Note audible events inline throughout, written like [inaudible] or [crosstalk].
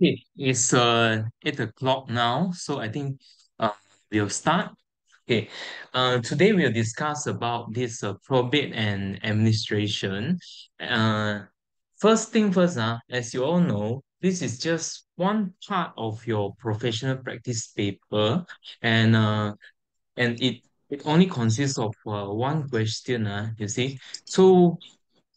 Okay, it's uh eight o'clock now, so I think uh we'll start. Okay, uh today we'll discuss about this uh, probate and administration. Uh, first thing first, uh, as you all know, this is just one part of your professional practice paper, and uh and it it only consists of uh, one question, uh, you see. So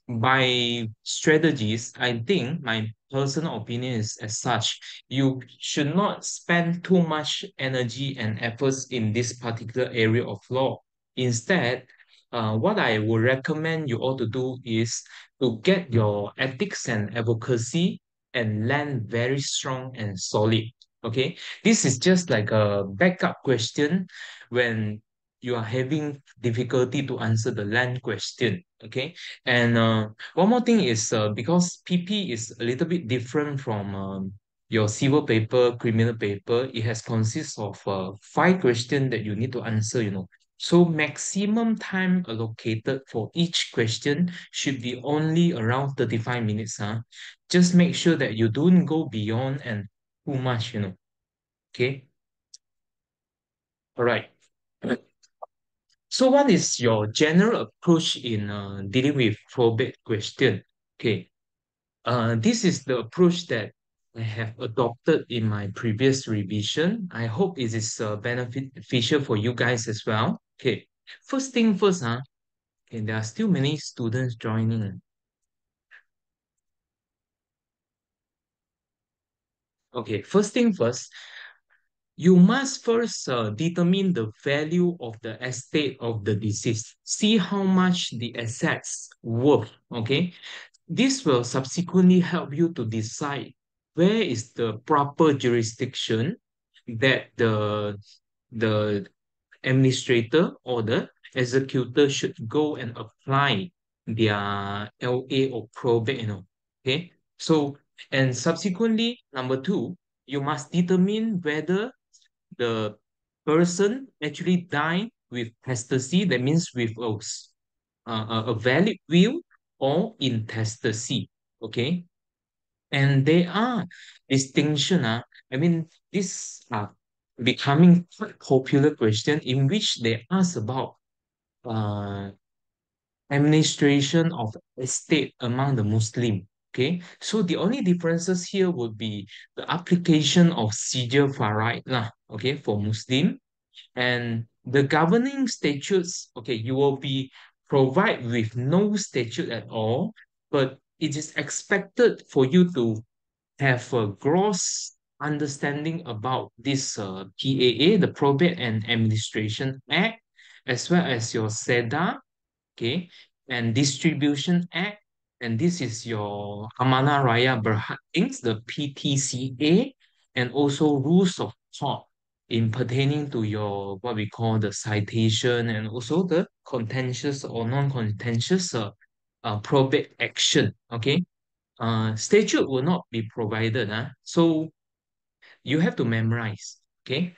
by strategies, I think my personal opinion is as such, you should not spend too much energy and efforts in this particular area of law. Instead, uh, what I would recommend you all to do is to get your ethics and advocacy and land very strong and solid. Okay, this is just like a backup question when you are having difficulty to answer the land question. Okay, and uh, one more thing is uh, because PP is a little bit different from um, your civil paper, criminal paper, it has consists of uh, five questions that you need to answer, you know. So maximum time allocated for each question should be only around 35 minutes. Huh? Just make sure that you don't go beyond and too much, you know. Okay. All right. So what is your general approach in uh, dealing with probate question? Okay. Uh, this is the approach that I have adopted in my previous revision. I hope it is uh, beneficial for you guys as well. Okay, first thing first, huh? Okay, there are still many students joining. Okay, first thing first, you must first uh, determine the value of the estate of the deceased. See how much the assets worth. Okay, this will subsequently help you to decide where is the proper jurisdiction that the the administrator or the executor should go and apply their LA or probate, you know. Okay. So and subsequently, number two, you must determine whether the person actually died with testacy, that means with a, uh, a valid will or intestacy. Okay. And there are distinction. Uh, I mean, these are becoming quite popular question in which they ask about uh, administration of estate among the Muslim. Okay, so the only differences here would be the application of Sijil Faraid lah, okay, for Muslim. And the governing statutes, okay, you will be provide with no statute at all, but it is expected for you to have a gross understanding about this uh, PAA, the Probate and Administration Act, as well as your SEDA, okay, and Distribution Act, and this is your Amanah Raya Berhad the PTCA, and also rules of court in pertaining to your what we call the citation and also the contentious or non-contentious uh, uh, probate action. Okay, uh, statute will not be provided. Uh, so you have to memorize. Okay.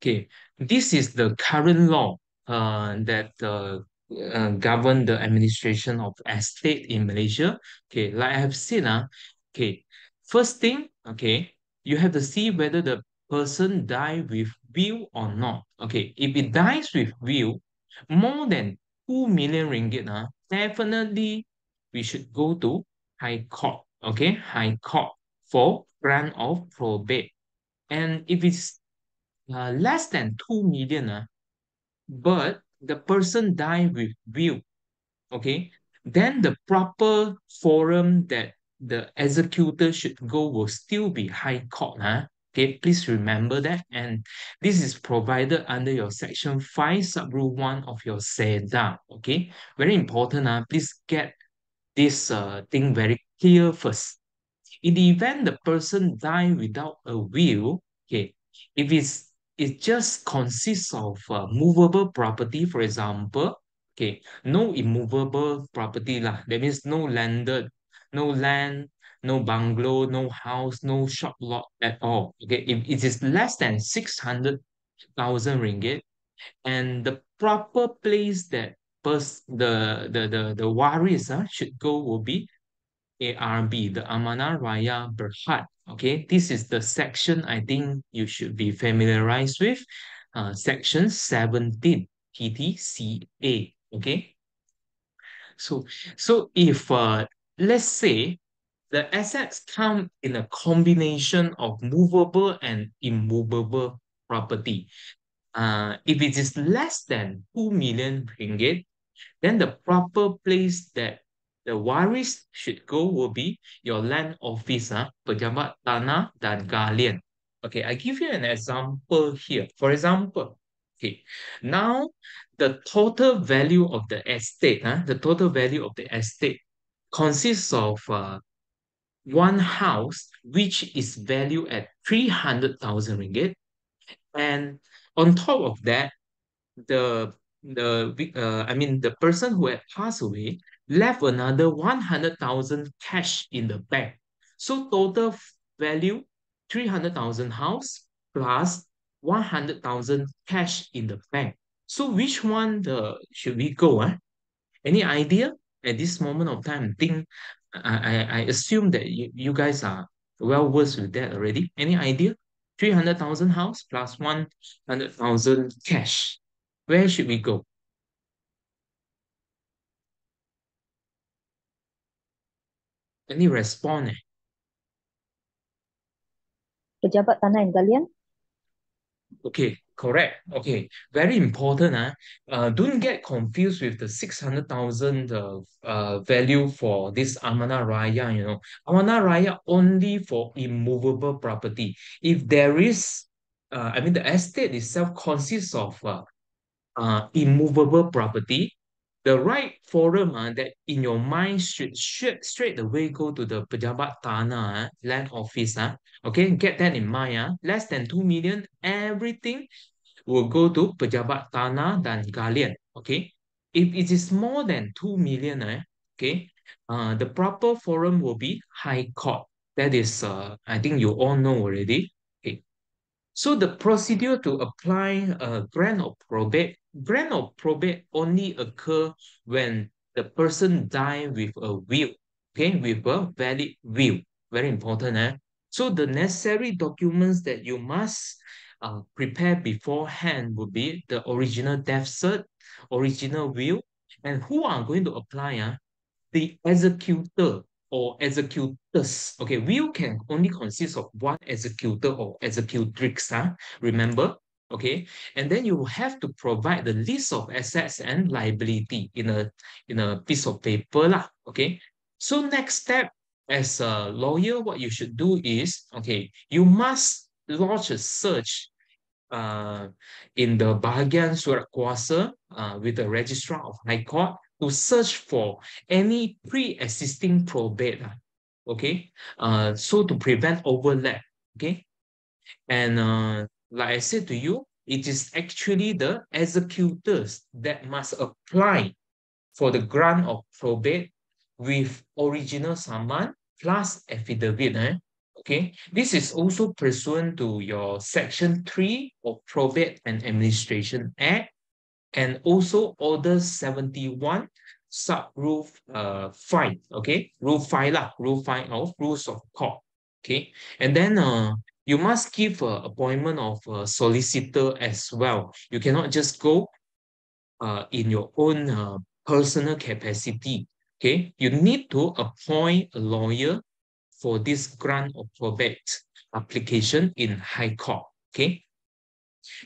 Okay. This is the current law uh, that uh, uh, govern the administration of estate in Malaysia. Okay, like I have said, uh, okay, first thing, okay, you have to see whether the person die with will or not. Okay, if it dies with will, more than 2 million ringgit, uh, definitely we should go to High Court. Okay, High Court for grant of probate. And if it's uh, less than 2 million, uh, but the person die with will, okay, then the proper forum that the executor should go will still be High Court. Huh? Okay, please remember that. And this is provided under your section 5, sub rule 1 of your SEDA. Okay, very important. Uh, please get this uh, thing very clear first. In the event the person die without a will, okay, if it's it just consists of uh, movable property, for example, okay, no immovable property lah. That means no landed, no land, no bungalow, no house, no shop lot at all. Okay, if it is less than 600,000 ringgit and the proper place that pers- the, the, the, the waris uh, should go will be ARB, the Amanah Raya Berhad. Okay, this is the section I think you should be familiarized with. Uh, section 17, PTCA. Okay. So, so if uh, let's say the assets come in a combination of movable and immovable property. Uh, if it is less than 2 million ringgit, then the proper place that the waris should go will be your land office, uh, pejabat tanah dan galian. Okay, I give you an example here. For example, okay, now the total value of the estate, uh, the total value of the estate consists of uh, one house which is valued at 300,000 ringgit. And on top of that, the the uh, I mean the person who had passed away left another 100,000 cash in the bank. So total value 300,000 house plus 100,000 cash in the bank. So which one the should we go? Eh? Any idea at this moment of time? Think I, I, assume that you, you guys are well versed with that already. Any idea? 300,000 house plus 100,000 cash. Where should we go? Any response? Eh? Pejabat Tanah and Galian? Okay, correct. Okay, very important. Uh, uh, don't get confused with the 600,000 uh, uh, value for this Amanah Raya, you know. Amanah Raya only for immovable property. If there is, uh, I mean, the estate itself consists of uh, uh, immovable property, the right forum uh, that in your mind should, should straight away go to the Pejabat Tanah uh, land office. Uh, okay, get that in mind. Uh, less than 2 million, everything will go to Pejabat Tanah dan Galian. Okay, if it is more than 2 million, uh, okay, uh, the proper forum will be High Court. That is, uh, I think you all know already. Okay. So the procedure to apply a grant of probate grant of probate only occur when the person die with a will, okay, with a valid will. Very important, eh? So the necessary documents that you must uh, prepare beforehand would be the original death cert, original will, and who are going to apply? Uh, the executor or executors. Okay, will can only consist of one executor or executrix. Huh? Remember? Okay? And then you have to provide the list of assets and liability in a in a piece of paper lah, okay? So next step as a lawyer what you should do is okay you must launch a search uh, in the bahagian surat kuasa uh, with the registrar of high court to search for any pre-existing probate uh, okay? Uh, so to prevent overlap okay? And uh, like I said to you, it is actually the executors that must apply for the grant of probate with original summon plus affidavit. Eh? Okay, this is also pursuant to your section 3 of Probate and Administration Act and also Order 71 sub rule uh, 5, okay, rule 5 lah, rule 5 of rules of court, okay, and then uh, you must give an appointment of a solicitor as well. You cannot just go uh, in your own uh, personal capacity. Okay, you need to appoint a lawyer for this grant of probate application in High Court. Okay,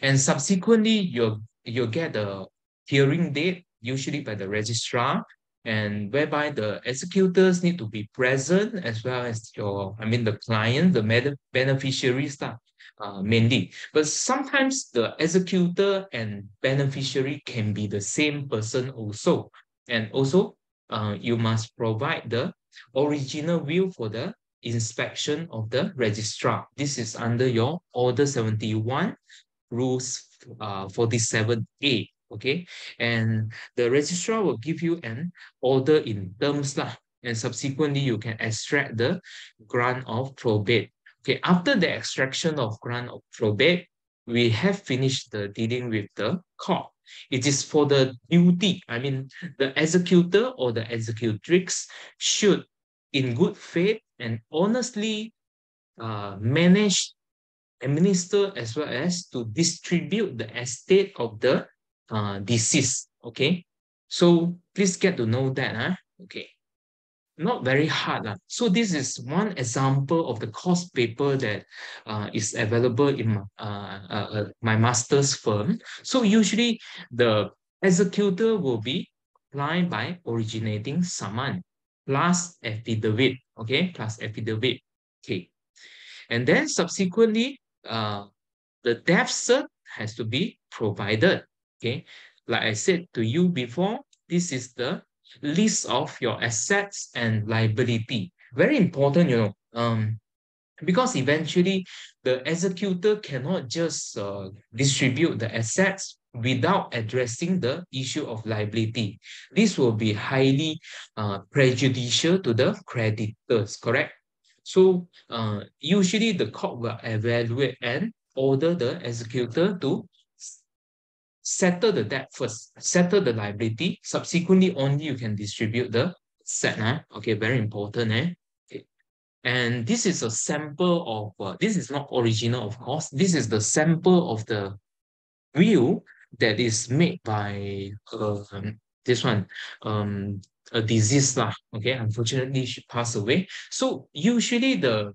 and subsequently you you get a hearing date usually by the registrar and whereby the executors need to be present as well as your, I mean, the client, the beneficiaries uh, mainly. But sometimes the executor and beneficiary can be the same person also. And also, uh, you must provide the original will for the inspection of the registrar. This is under your Order 71, Rules uh, 47A okay? And the registrar will give you an order in terms lah, and subsequently you can extract the grant of probate. Okay, after the extraction of grant of probate, we have finished the dealing with the court. It is for the duty, I mean, the executor or the executrix should in good faith and honestly uh, manage, administer, as well as to distribute the estate of the uh, deceased. Okay, so please get to know that. Huh? Okay, not very hard. Uh. So this is one example of the course paper that uh, is available in my, uh, uh, uh, my master's firm. So usually the executor will be applied by originating summons plus affidavit, okay, plus affidavit, okay. And then subsequently, uh, the death cert has to be provided, okay. Like I said to you before, this is the list of your assets and liability. Very important, you know, um, because eventually the executor cannot just uh, distribute the assets without addressing the issue of liability. This will be highly uh, prejudicial to the creditors, correct? So uh, usually the court will evaluate and order the executor to settle the debt first, settle the liability. Subsequently, only you can distribute the set. Eh? Okay, very important. Eh? Okay. And this is a sample of, uh, this is not original, of course. This is the sample of the will that is made by uh, this one, um, a disease lah. Okay, unfortunately, she passed away. So usually the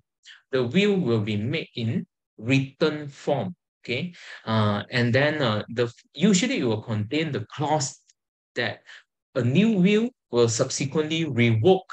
the will will be made in written form okay? Uh, and then uh, the usually it will contain the clause that a new will will subsequently revoke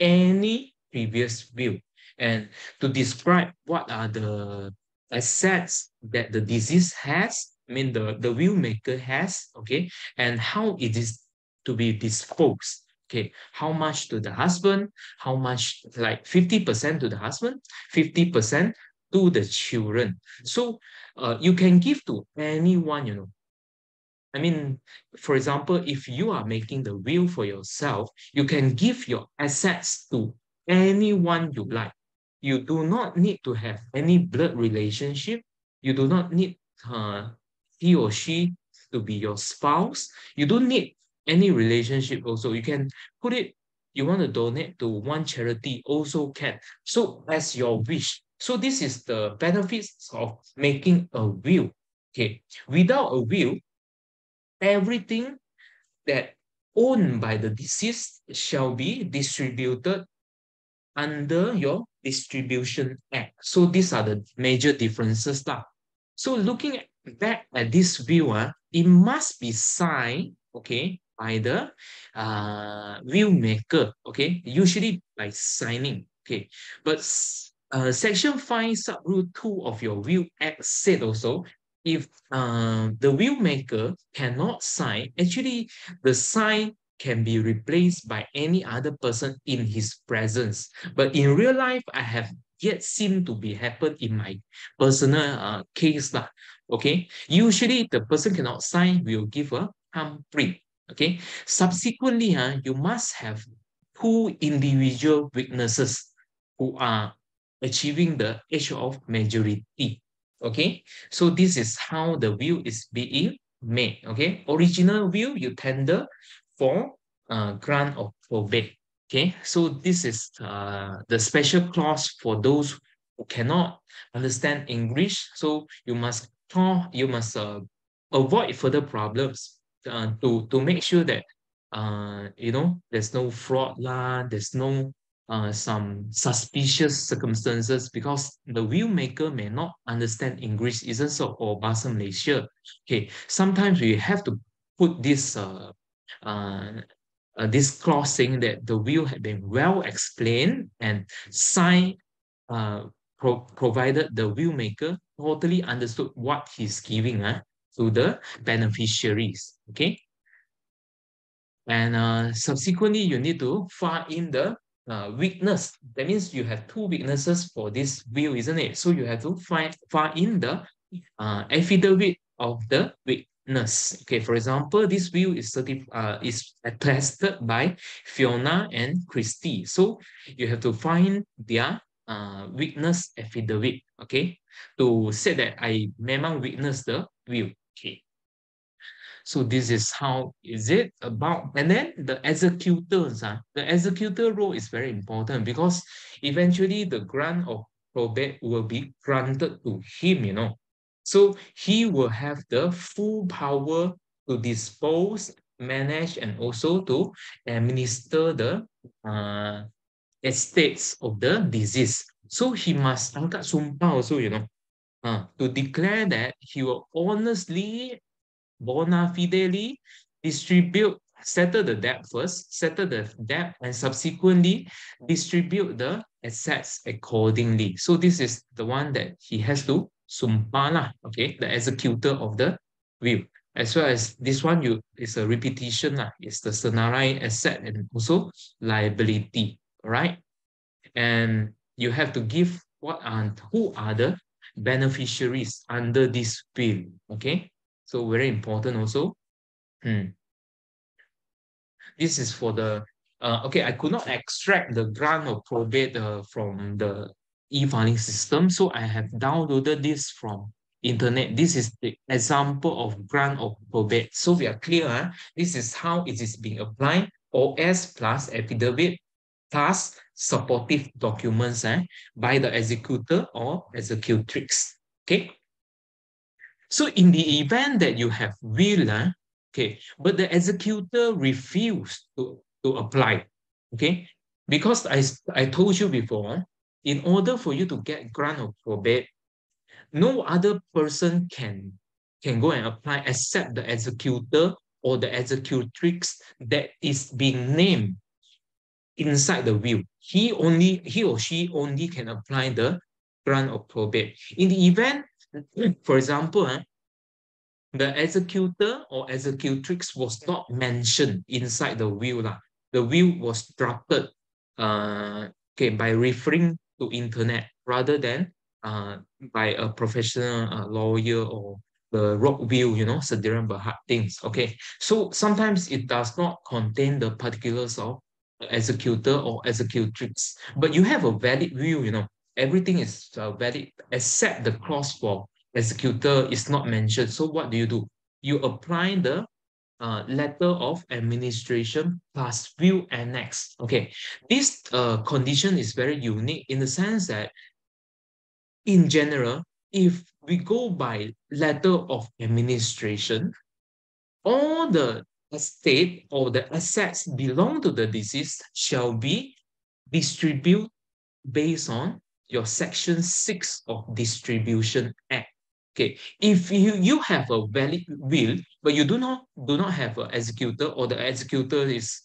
any previous will. And to describe what are the assets that the disease has I mean the the will maker has okay? And how it is to be disposed okay? How much to the husband how much like 50% to the husband 50% to the children. So uh, you can give to anyone, you know. I mean, for example, if you are making the will for yourself, you can give your assets to anyone you like. You do not need to have any blood relationship. You do not need uh, he or she to be your spouse. You don't need any relationship also. You can put it, you want to donate to one charity also can. So as your wish, so this is the benefits of making a will. Okay, without a will, everything that owned by the deceased shall be distributed under your distribution act. So these are the major differences. Lah. So looking back at this will, uh, it must be signed, okay, by the uh, will maker, okay, usually by signing, okay. But uh, section 5 subrule 2 of your will act said also if uh, the will maker cannot sign actually the sign can be replaced by any other person in his presence. But in real life i have yet seen to be happen in my personal uh, case lah. okay? Usually the person cannot sign will give a thumbprint okay? Subsequently uh, you must have two individual witnesses who are achieving the age of majority. Okay, so this is how the will is being made. Okay, original will you tender for uh, grant of probate. Okay, so this is uh, the special clause for those who cannot understand English. So you must talk, you must uh, avoid further problems uh, to to make sure that uh you know there's no fraud lah, there's no uh, some suspicious circumstances because the will maker may not understand English, isn't so, or Bahasa Malaysia. Okay, sometimes we have to put this uh, uh, uh, this clause saying that the will had been well explained and sign uh, pro provided the will maker totally understood what he's giving uh, to the beneficiaries. Okay. And uh, subsequently, you need to file in the uh, weakness. That means you have two weaknesses for this will, isn't it? So you have to find find in the uh, affidavit of the weakness. Okay, for example, this will is uh, is attested by Fiona and Christy. So you have to find their uh, weakness affidavit, okay, to say that I memang witness the will. Okay. So this is how is it about, and then the executors, uh, the executor role is very important because eventually the grant of probate will be granted to him, you know. So he will have the full power to dispose, manage, and also to administer the uh, estates of the disease. So he must angkat sumpah also, you know, uh, to declare that he will honestly, bona fidely distribute, settle the debt first, settle the debt, and subsequently distribute the assets accordingly. So this is the one that he has to sumpah lah, okay, the executor of the will. As well as this one, you is a repetition lah. It's the senarai asset and also liability, right? And you have to give what are who are the beneficiaries under this will. Okay, so very important also. Hmm. This is for the uh, okay. I could not extract the grant of probate uh, from the e-filing system, so I have downloaded this from internet. This is the example of grant of probate. So we are clear. Huh? This is how it is being applied. OS plus affidavit plus supportive documents eh, by the executor or executrix. Okay. So in the event that you have will, eh, okay, but the executor refused to, to apply, okay, because I, I told you before, in order for you to get grant of probate, no other person can, can go and apply except the executor or the executrix that is being named inside the will. He only he or she only can apply the grant of probate. In the event, for example, uh, the executor or executrix was not mentioned inside the will. Uh. The will was drafted uh, okay, by referring to internet rather than uh, by a professional uh, lawyer or the rock will, you know, Sediran Berhad things. Okay, so sometimes it does not contain the particulars of executor or executrix, but you have a valid will, you know, everything is uh, valid except the clause for executor is not mentioned. So what do you do? You apply the uh, letter of administration plus will annex. Okay, this uh, condition is very unique in the sense that in general, if we go by letter of administration, all the estate or the assets belong to the deceased shall be distributed based on your section 6 of distribution act okay if you you have a valid will but you do not do not have an executor or the executor is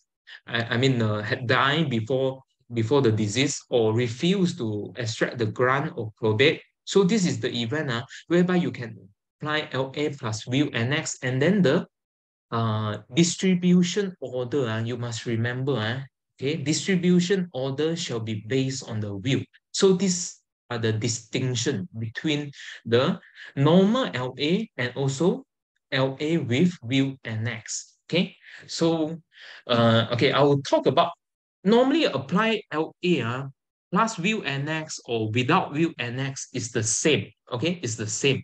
i, I mean uh, had died before before the disease or refuse to extract the grant or probate so this is the event uh, whereby you can apply la plus will annex and then the uh, distribution order, uh, you must remember, uh, okay, distribution order shall be based on the will. So these are the distinction between the normal LA and also LA with will annex. Okay, so uh, okay, I will talk about normally apply LA uh, plus will annex or without will annex is the same. Okay, it's the same.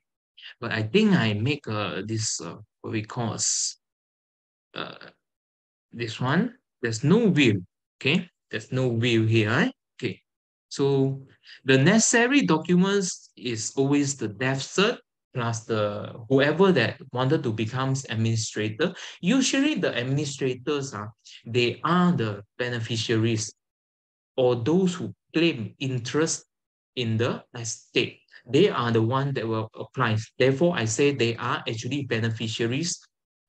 But I think I make uh, this uh, what we call uh, this one, there's no will, okay? There's no will here, eh? So the necessary documents is always the death cert plus the whoever that wanted to become administrator. Usually the administrators, are, they are the beneficiaries or those who claim interest in the estate. They are the one that will apply. Therefore, I say they are actually beneficiaries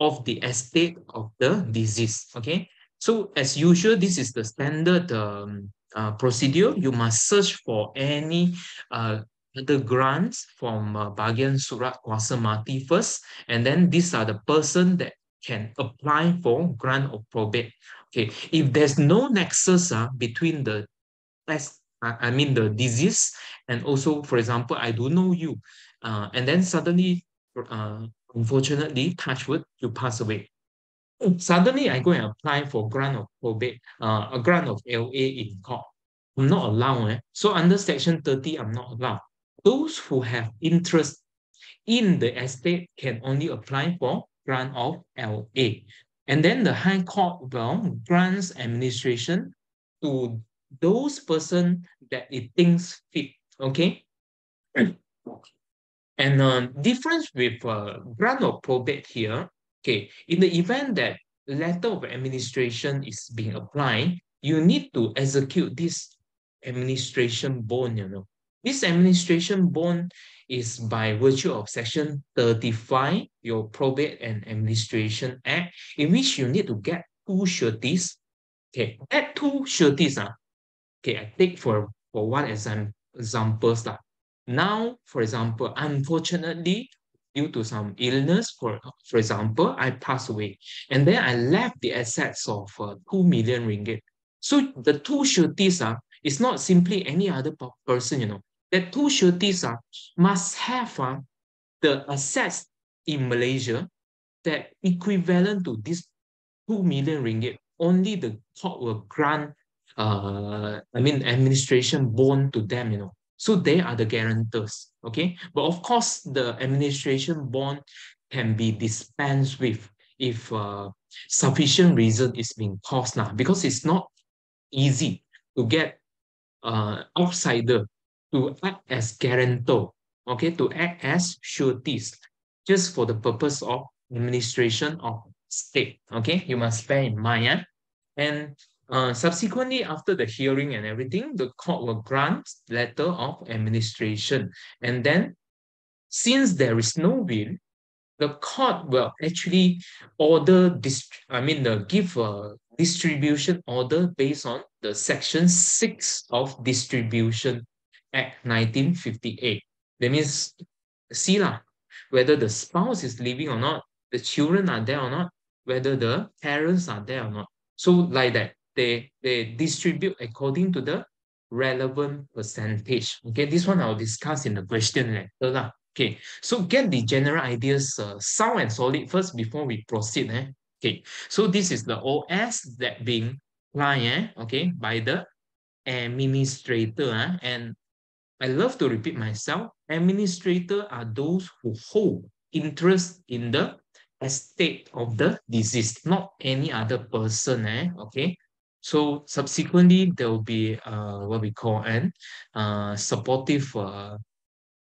of the estate of the disease. Okay, so as usual, this is the standard um, uh, procedure. You must search for any uh, the grants from uh, Bahagian Surat Kuasa Mati first, and then these are the person that can apply for grant of probate. Okay, if there's no nexus uh, between the I mean the disease and also, for example, I do know you, uh, and then suddenly uh, unfortunately, touch wood, you pass away. Suddenly, I go and apply for grant of probate, uh, a grant of LA in court. I'm not allowed. Eh? So under section 30, I'm not allowed. Those who have interest in the estate can only apply for grant of LA. And then the High Court well grants administration to those person that it thinks fit. Okay. And uh, difference with uh, grant of probate here, okay, in the event that letter of administration is being applied, you need to execute this administration bond, you know. This administration bond is by virtue of section 35, your probate and administration act, in which you need to get two sureties. Okay, that two sureties, uh, okay, I take for, for one exam, examples. Uh, now, for example, unfortunately, due to some illness, for, for example, I pass away, and then I left the assets of uh, 2 million ringgit. So the two sureties uh, is not simply any other person, you know. That two sureties uh, must have uh, the assets in Malaysia that equivalent to this 2 million ringgit. Only the court will grant, uh, I mean, administration bond to them, you know. So they are the guarantors, okay? But of course, the administration bond can be dispensed with if uh, sufficient reason is being caused now, because it's not easy to get uh, outsider to act as guarantor, okay, to act as sureties, just for the purpose of administration of state, okay? You must bear in mind, yeah? And uh, subsequently, after the hearing and everything, the court will grant letter of administration. And then, since there is no will, the court will actually order I mean, the give a distribution order based on the section 6 of Distribution Act 1958. That means, see lah, whether the spouse is living or not, the children are there or not, whether the parents are there or not. So like that, they, they distribute according to the relevant percentage. Okay, this one I'll discuss in the question later. Lah. Okay, so get the general ideas uh, sound and solid first before we proceed. Eh? Okay, so this is the OS that being applied eh? okay, by the administrator. Eh? And I love to repeat myself, administrator are those who hold interest in the estate of the deceased, not any other person. Eh? Okay, so subsequently, there will be uh, what we call an uh, supportive uh,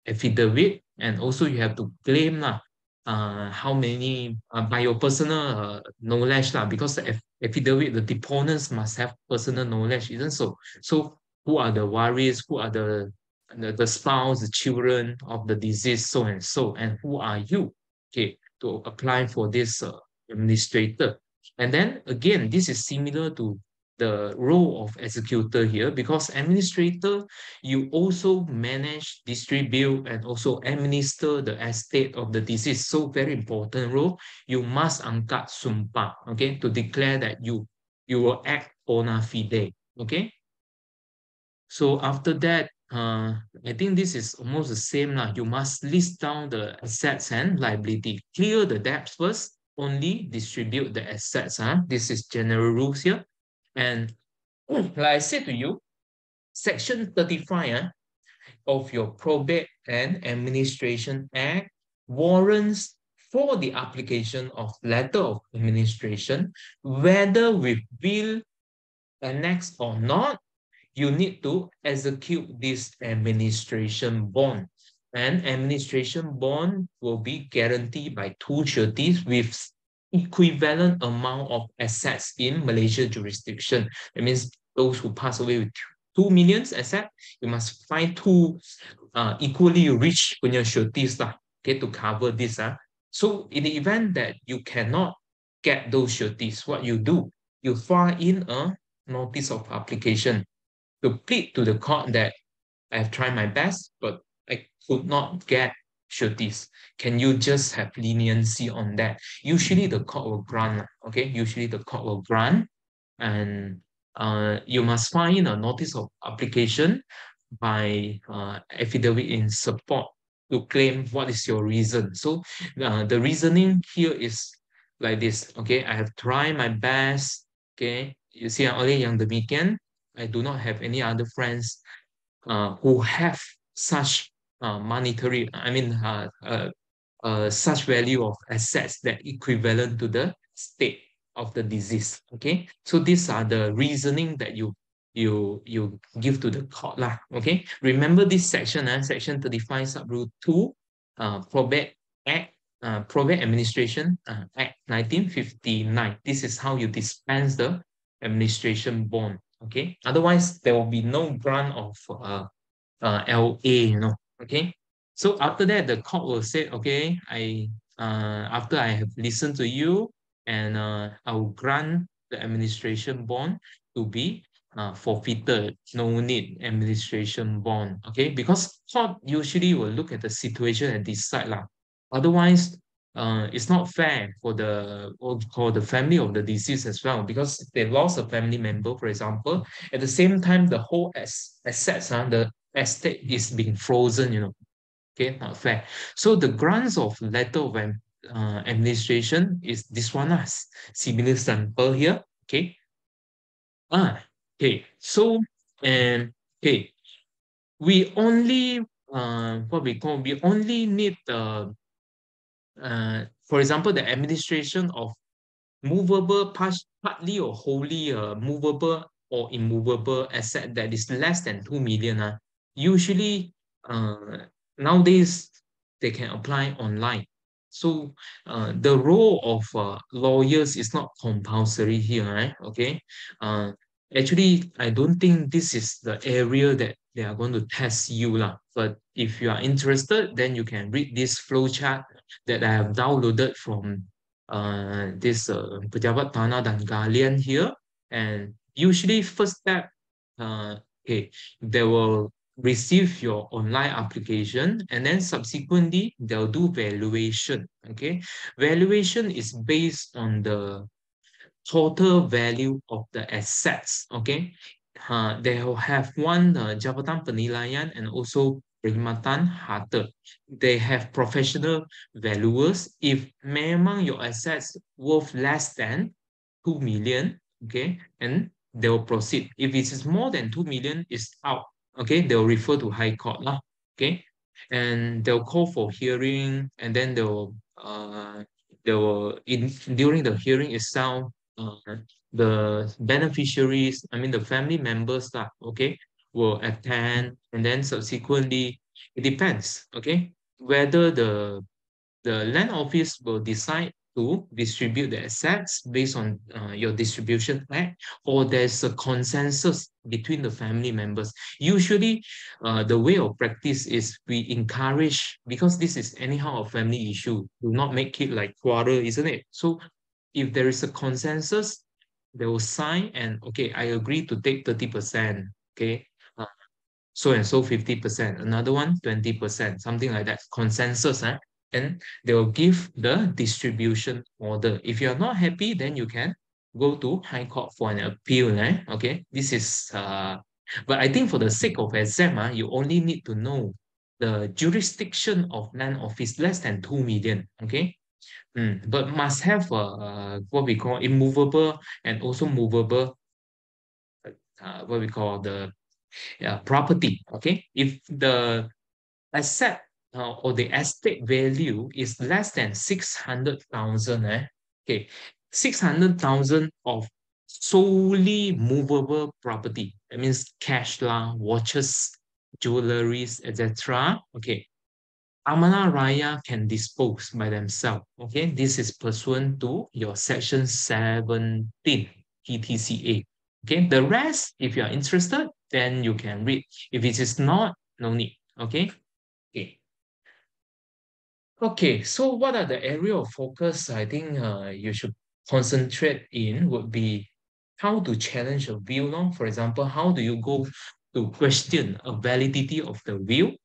affidavit, and also you have to claim lah, uh, how many uh, by your personal uh, knowledge lah, because the affidavit, the deponents must have personal knowledge, isn't so? So who are the worries? Who are the the, the spouse, the children of the disease, so and so, and who are you? Okay, to apply for this uh, administrator. And then again, this is similar to the role of executor here because administrator, you also manage, distribute, and also administer the estate of the deceased. So very important role. You must angkat sumpah, okay, to declare that you you will act bona fide, okay. So after that, uh, I think this is almost the same lah. You must list down the assets and liability. Clear the debts first. Only distribute the assets. Huh? This is general rules here. And [clears throat] like I said to you, section 35 uh, of your probate and administration act warrants for the application of letter of administration, whether with will annexed or not, you need to execute this administration bond. And administration bond will be guaranteed by two sureties with equivalent amount of assets in Malaysia jurisdiction. That means those who pass away with two millions asset, you must find two uh, equally rich punya sureties lah, okay, to cover this. Uh. So in the event that you cannot get those sureties, what you do, you file in a notice of application to plead to the court that I have tried my best, but I could not get sureties. Can you just have leniency on that? Usually the court will grant, okay? Usually the court will grant and uh, you must find a notice of application by uh, affidavit in support to claim what is your reason. So uh, the reasoning here is like this, okay? I have tried my best, okay? You see, only young the weekend. I do not have any other friends uh, who have such uh, monetary, I mean, uh, uh, uh, such value of assets that equivalent to the state of the disease. Okay, so these are the reasoning that you you you give to the court lah. Okay, remember this section, uh, section 35 sub rule 2, uh, probate act, uh, probate administration uh, act 1959. This is how you dispense the administration bond. Okay, otherwise there will be no grant of uh, uh, LA, you know. Okay, so after that, the court will say, okay, I uh, after I have listened to you, and uh, I will grant the administration bond to be uh, forfeited, no need administration bond, okay? Because court usually will look at the situation and decide lah. Otherwise, uh, it's not fair for the for the family of the deceased as well because they lost a family member, for example. At the same time, the whole as assets, uh, the estate is being frozen, you know. Okay, not fair. So the grants of letter of uh, administration is this one as similar sample here. Okay. Ah, okay. So and okay, we only uh what we call we only need the uh for example the administration of movable partly or wholly uh, movable or immovable asset that is less than 2 million uh, usually uh, nowadays they can apply online. So uh, the role of uh, lawyers is not compulsory here right? Okay? Uh, actually i don't think this is the area that they are going to test you lah. but if you are interested then you can read this flowchart that i have downloaded from uh, this uh, pejabat tanah dan galian here. And usually first step uh, okay they will receive your online application and then subsequently they'll do valuation okay valuation is based on the total value of the assets okay uh, they will have one uh, Jabatan Penilaian and also Perkhidmatan Harta. They have professional valuers. If memang your assets worth less than 2 million, okay, and they will proceed. If it is more than 2 million, it's out okay, they'll refer to high court lah, okay, and they'll call for hearing, and then they'll uh they will in during the hearing itself, uh, the beneficiaries, I mean the family members lah, okay, will attend, and then subsequently it depends, okay, whether the the land office will decide to distribute the assets based on uh, your distribution act, or there's a consensus between the family members. Usually, uh, the way of practice is we encourage, because this is anyhow a family issue, do not make it like quarrel, isn't it? So if there is a consensus, they will sign and, okay, I agree to take 30%, okay? Uh, so and so 50%, another one 20%, something like that, consensus, eh? And they will give the distribution order. If you're not happy, then you can go to High Court for an appeal. Eh? Okay, this is, uh, but I think for the sake of exam, uh, you only need to know the jurisdiction of land office less than 2 million. Okay, mm, but must have uh, what we call immovable and also movable, uh, what we call the uh, property. Okay, if the asset uh, or the estate value is less than 600,000, eh? okay, 600,000 of solely movable property. That means cash lah, watches, jewelries, etc. Okay, Amanah Raya can dispose by themselves. Okay, this is pursuant to your section 17 PTCA. Okay, the rest, if you are interested, then you can read. If it is not, no need. Okay. Okay. Okay, so what are the area of focus I think uh, you should concentrate in would be how to challenge a view. No? For example, how do you go to question a validity of the view?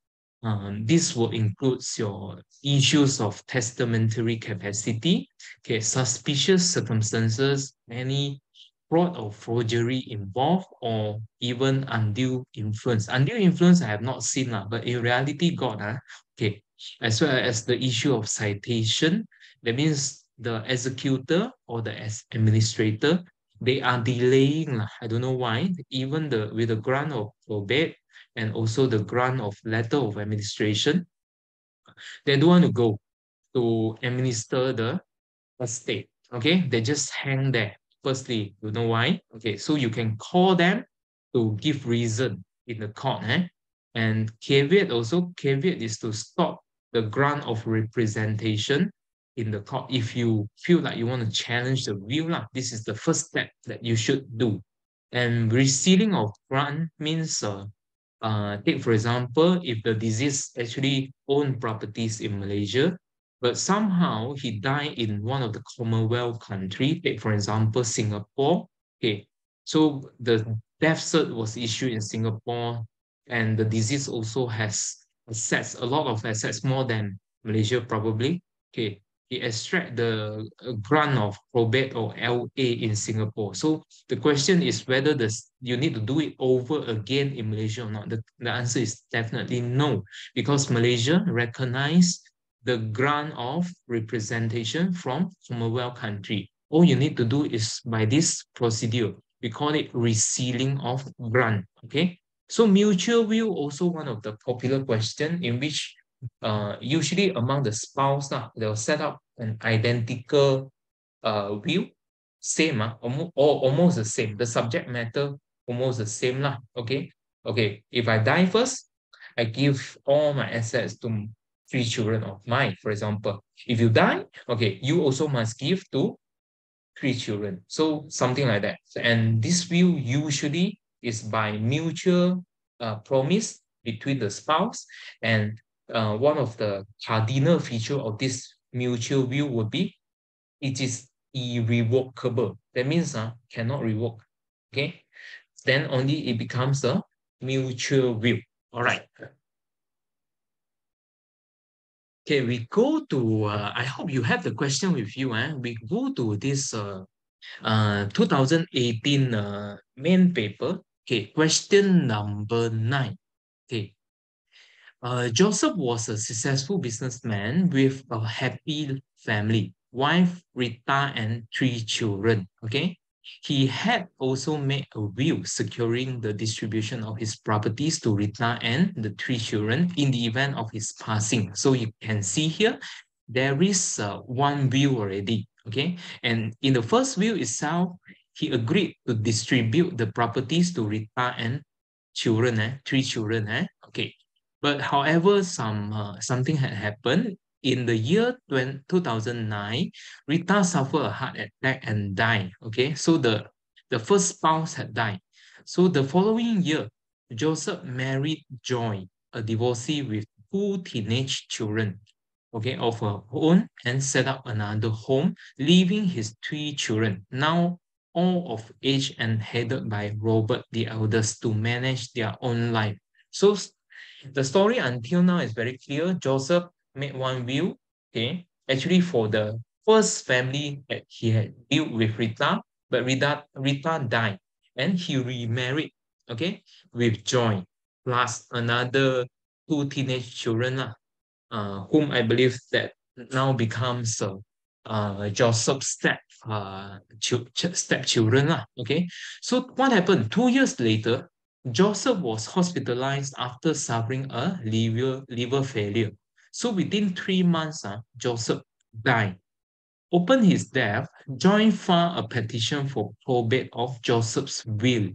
Um, this will include your issues of testamentary capacity, okay, suspicious circumstances, any fraud or forgery involved, or even undue influence. Undue influence I have not seen, uh, but in reality, God, uh, okay, as well as the issue of citation. That means the executor or the administrator, they are delaying. I don't know why. Even the with the grant of probate and also the grant of letter of administration, they don't want to go. to administer the estate. Okay, they just hang there. Firstly, you know why? Okay, so you can call them to give reason in the court. Eh? And caveat also, caveat is to stop the grant of representation in the court. If you feel like you want to challenge the will, lah, this is the first step that you should do. And resealing of grant means, uh, uh, take for example, if the deceased actually own properties in Malaysia, but somehow he died in one of the Commonwealth country, take for example, Singapore. Okay, so the death cert was issued in Singapore, and the disease also has assets, a lot of assets, more than Malaysia probably. Okay, he extract the uh, grant of probate or LA in Singapore. So the question is whether this you need to do it over again in Malaysia or not. The, the answer is definitely no, because Malaysia recognize the grant of representation from Commonwealth country. All you need to do is by this procedure, we call it resealing of grant. Okay. So mutual will also one of the popular question in which uh, usually among the spouse, uh, they'll set up an identical uh, will, same, uh, almost, or almost the same. The subject matter almost the same. Lah, okay. Okay. If I die first, I give all my assets to three children of mine, for example. If you die, okay, you also must give to three children. So something like that. And this will usually is by mutual uh, promise between the spouse. And uh, one of the cardinal feature of this mutual will would be it is irrevocable. That means uh, cannot revoke. Okay. Then only it becomes a mutual will. All right. Okay, we go to, uh, I hope you have the question with you. Eh? We go to this uh, uh, 2018 uh, main paper. Okay, question number nine. Okay. Uh, Joseph was a successful businessman with a happy family, wife Rita and three children. Okay. He had also made a will securing the distribution of his properties to Rita and the three children in the event of his passing. So you can see here, there is uh, one will already, okay? And in the first will itself, he agreed to distribute the properties to Rita and children, eh? three children. Eh? Okay. But however, some uh, something had happened in the year 2009, Rita suffered a heart attack and died. Okay, so the, the first spouse had died. So the following year, Joseph married Joy, a divorcee with two teenage children, okay, of her own, and set up another home, leaving his three children, now all of age and headed by Robert the eldest to manage their own life. So the story until now is very clear. Joseph made one will, okay, actually for the first family that he had built with Rita, but Rita, Rita died and he remarried, okay, with Joy, plus another two teenage children, uh, whom I believe that now becomes uh, uh, Joseph's step, uh, ch- stepchildren. Okay, so what happened? Two years later, Joseph was hospitalized after suffering a liver, liver failure. So within three months, uh, Joseph died. Upon his death, John filed a petition for probate of Joseph's will,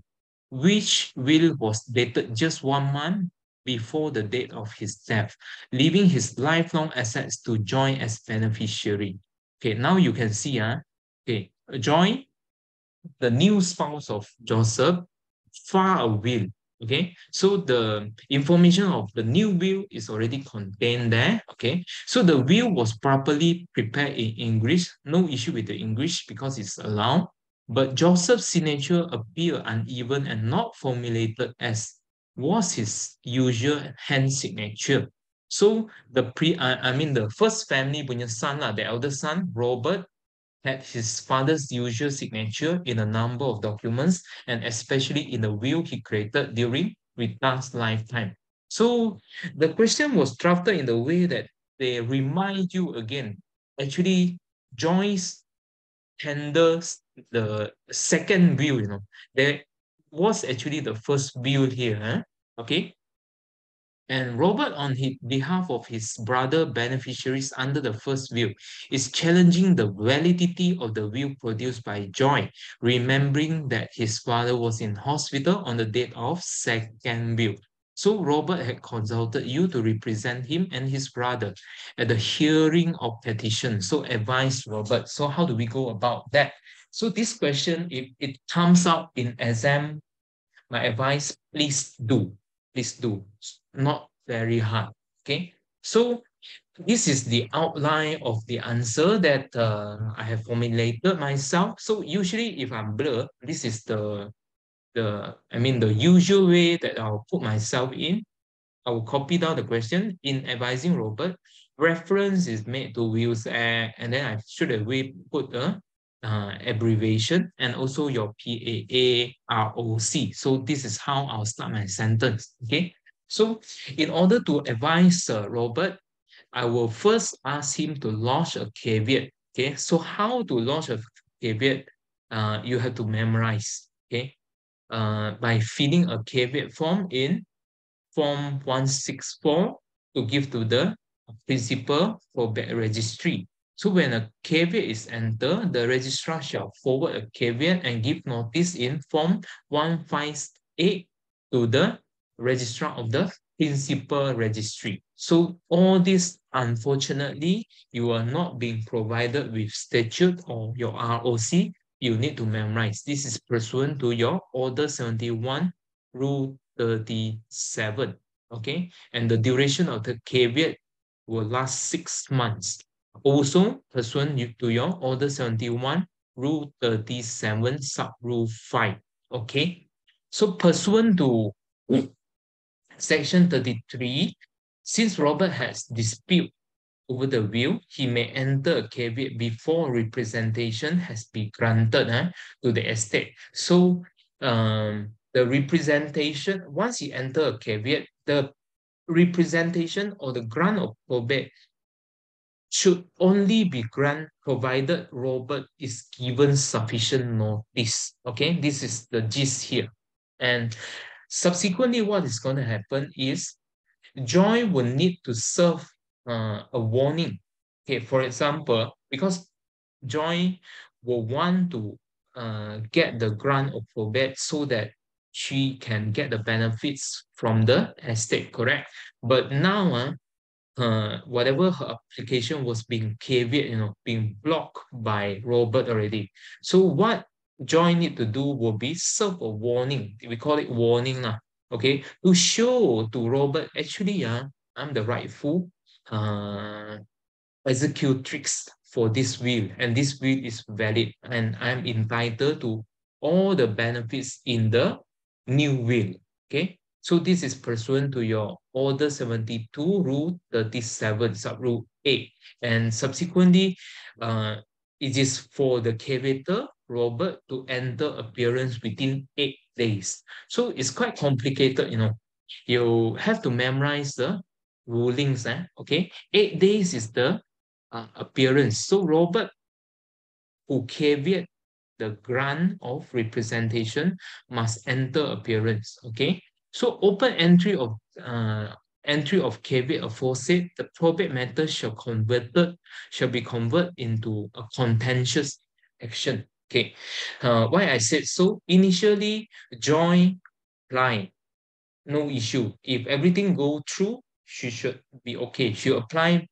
which will was dated just one month before the date of his death, leaving his lifelong assets to Joy as beneficiary. Okay, now you can see, uh, okay, Joy, the new spouse of Joseph, far a will Okay, so the information of the new will is already contained there. Okay, so the will was properly prepared in English. No issue with the English because it's allowed. But Joseph's signature appeared uneven and not formulated as was his usual hand signature. So the pre, I, I mean the first family punya son lah, the eldest son, Robert, had his father's usual signature in a number of documents, and especially in the will he created during Rita's lifetime. So the question was drafted in the way that they remind you again, actually Joyce tenders the second will, you know, there was actually the first will here, huh? okay? And Robert, on his behalf of his brother beneficiaries under the first will, is challenging the validity of the will produced by Joy, remembering that his father was in hospital on the date of second will. So Robert had consulted you to represent him and his brother at the hearing of petition. So advise Robert. So how do we go about that? So this question, if it comes up in exam, my advice, please do, please do not very hard. Okay, so this is the outline of the answer that uh, I have formulated myself. So usually if I'm blur, this is the, the I mean the usual way that I'll put myself in. I will copy down the question in advising Robert. Reference is made to Wills Act, and then I should have put a uh, abbreviation and also your PAA ROC. So this is how I'll start my sentence. Okay. So in order to advise uh, Robert, I will first ask him to launch a caveat. Okay, so how to launch a caveat? Uh, you have to memorize. Okay, uh, by filling a caveat form in form 164 to give to the principal for registry. So when a caveat is entered, the registrar shall forward a caveat and give notice in form 158 to the registrar of the principal registry. So all this, unfortunately, you are not being provided with statute or your ROC. You need to memorize. This is pursuant to your Order 71, Rule 37. Okay, and the duration of the caveat will last six months. Also, pursuant to your Order 71, Rule 37, Sub Rule 5. Okay, so pursuant to Section 33, since Robert has dispute over the will, he may enter a caveat before representation has been granted uh, to the estate. So um, the representation, once he enter a caveat, the representation or the grant of probate should only be granted provided Robert is given sufficient notice. Okay, this is the gist here. And Subsequently, what is going to happen is Joy will need to serve uh, a warning. Okay, for example, because Joy will want to uh, get the grant of probate so that she can get the benefits from the estate, correct? But now, uh, uh, whatever her application was being caveat, you know, being blocked by Robert already. So what Joy need to do will be serve a warning. We call it warning lah. Okay, to show to Robert actually uh, I'm the rightful uh, executrix for this will and this will is valid and I'm entitled to all the benefits in the new will. Okay, so this is pursuant to your Order 72, Rule 37, Sub Rule 8. And subsequently, uh, it is for the caveator Robert to enter appearance within eight days. So it's quite complicated, you know. You have to memorize the rulings, eh? okay? Eight days is the uh, appearance. So Robert, who caveat the grant of representation, must enter appearance, okay? So open entry of uh, entry of caveat aforesaid, the probate matter shall converted shall be converted into a contentious action. Okay, uh, why I said so? Initially, join line, no issue. If everything go through, she should be okay. She apply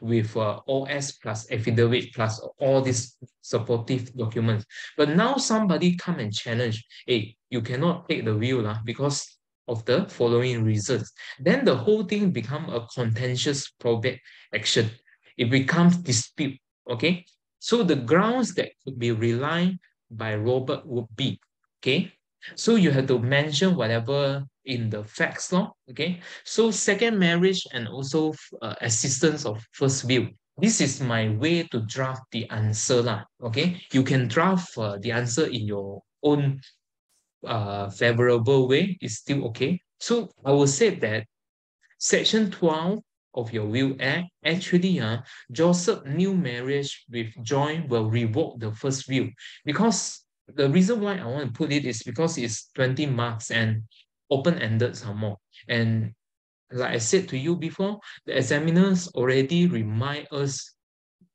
with uh, OS plus affidavit plus all these supportive documents. But now somebody come and challenge, hey, you cannot take the view lah, because of the following reasons. Then the whole thing become a contentious probate action. It becomes dispute, okay? So the grounds that could be relied by Robert would be, okay? So you have to mention whatever in the facts law, okay? So second marriage and also uh, assistance of first will. This is my way to draft the answer, lah, okay? You can draft uh, the answer in your own uh, favorable way, it's still okay. So I will say that section 12 of your will act, actually uh, Joseph new marriage with Joy will revoke the first will. Because the reason why I want to put it is because it's 20 marks and open-ended some more. And like I said to you before, the examiners already remind us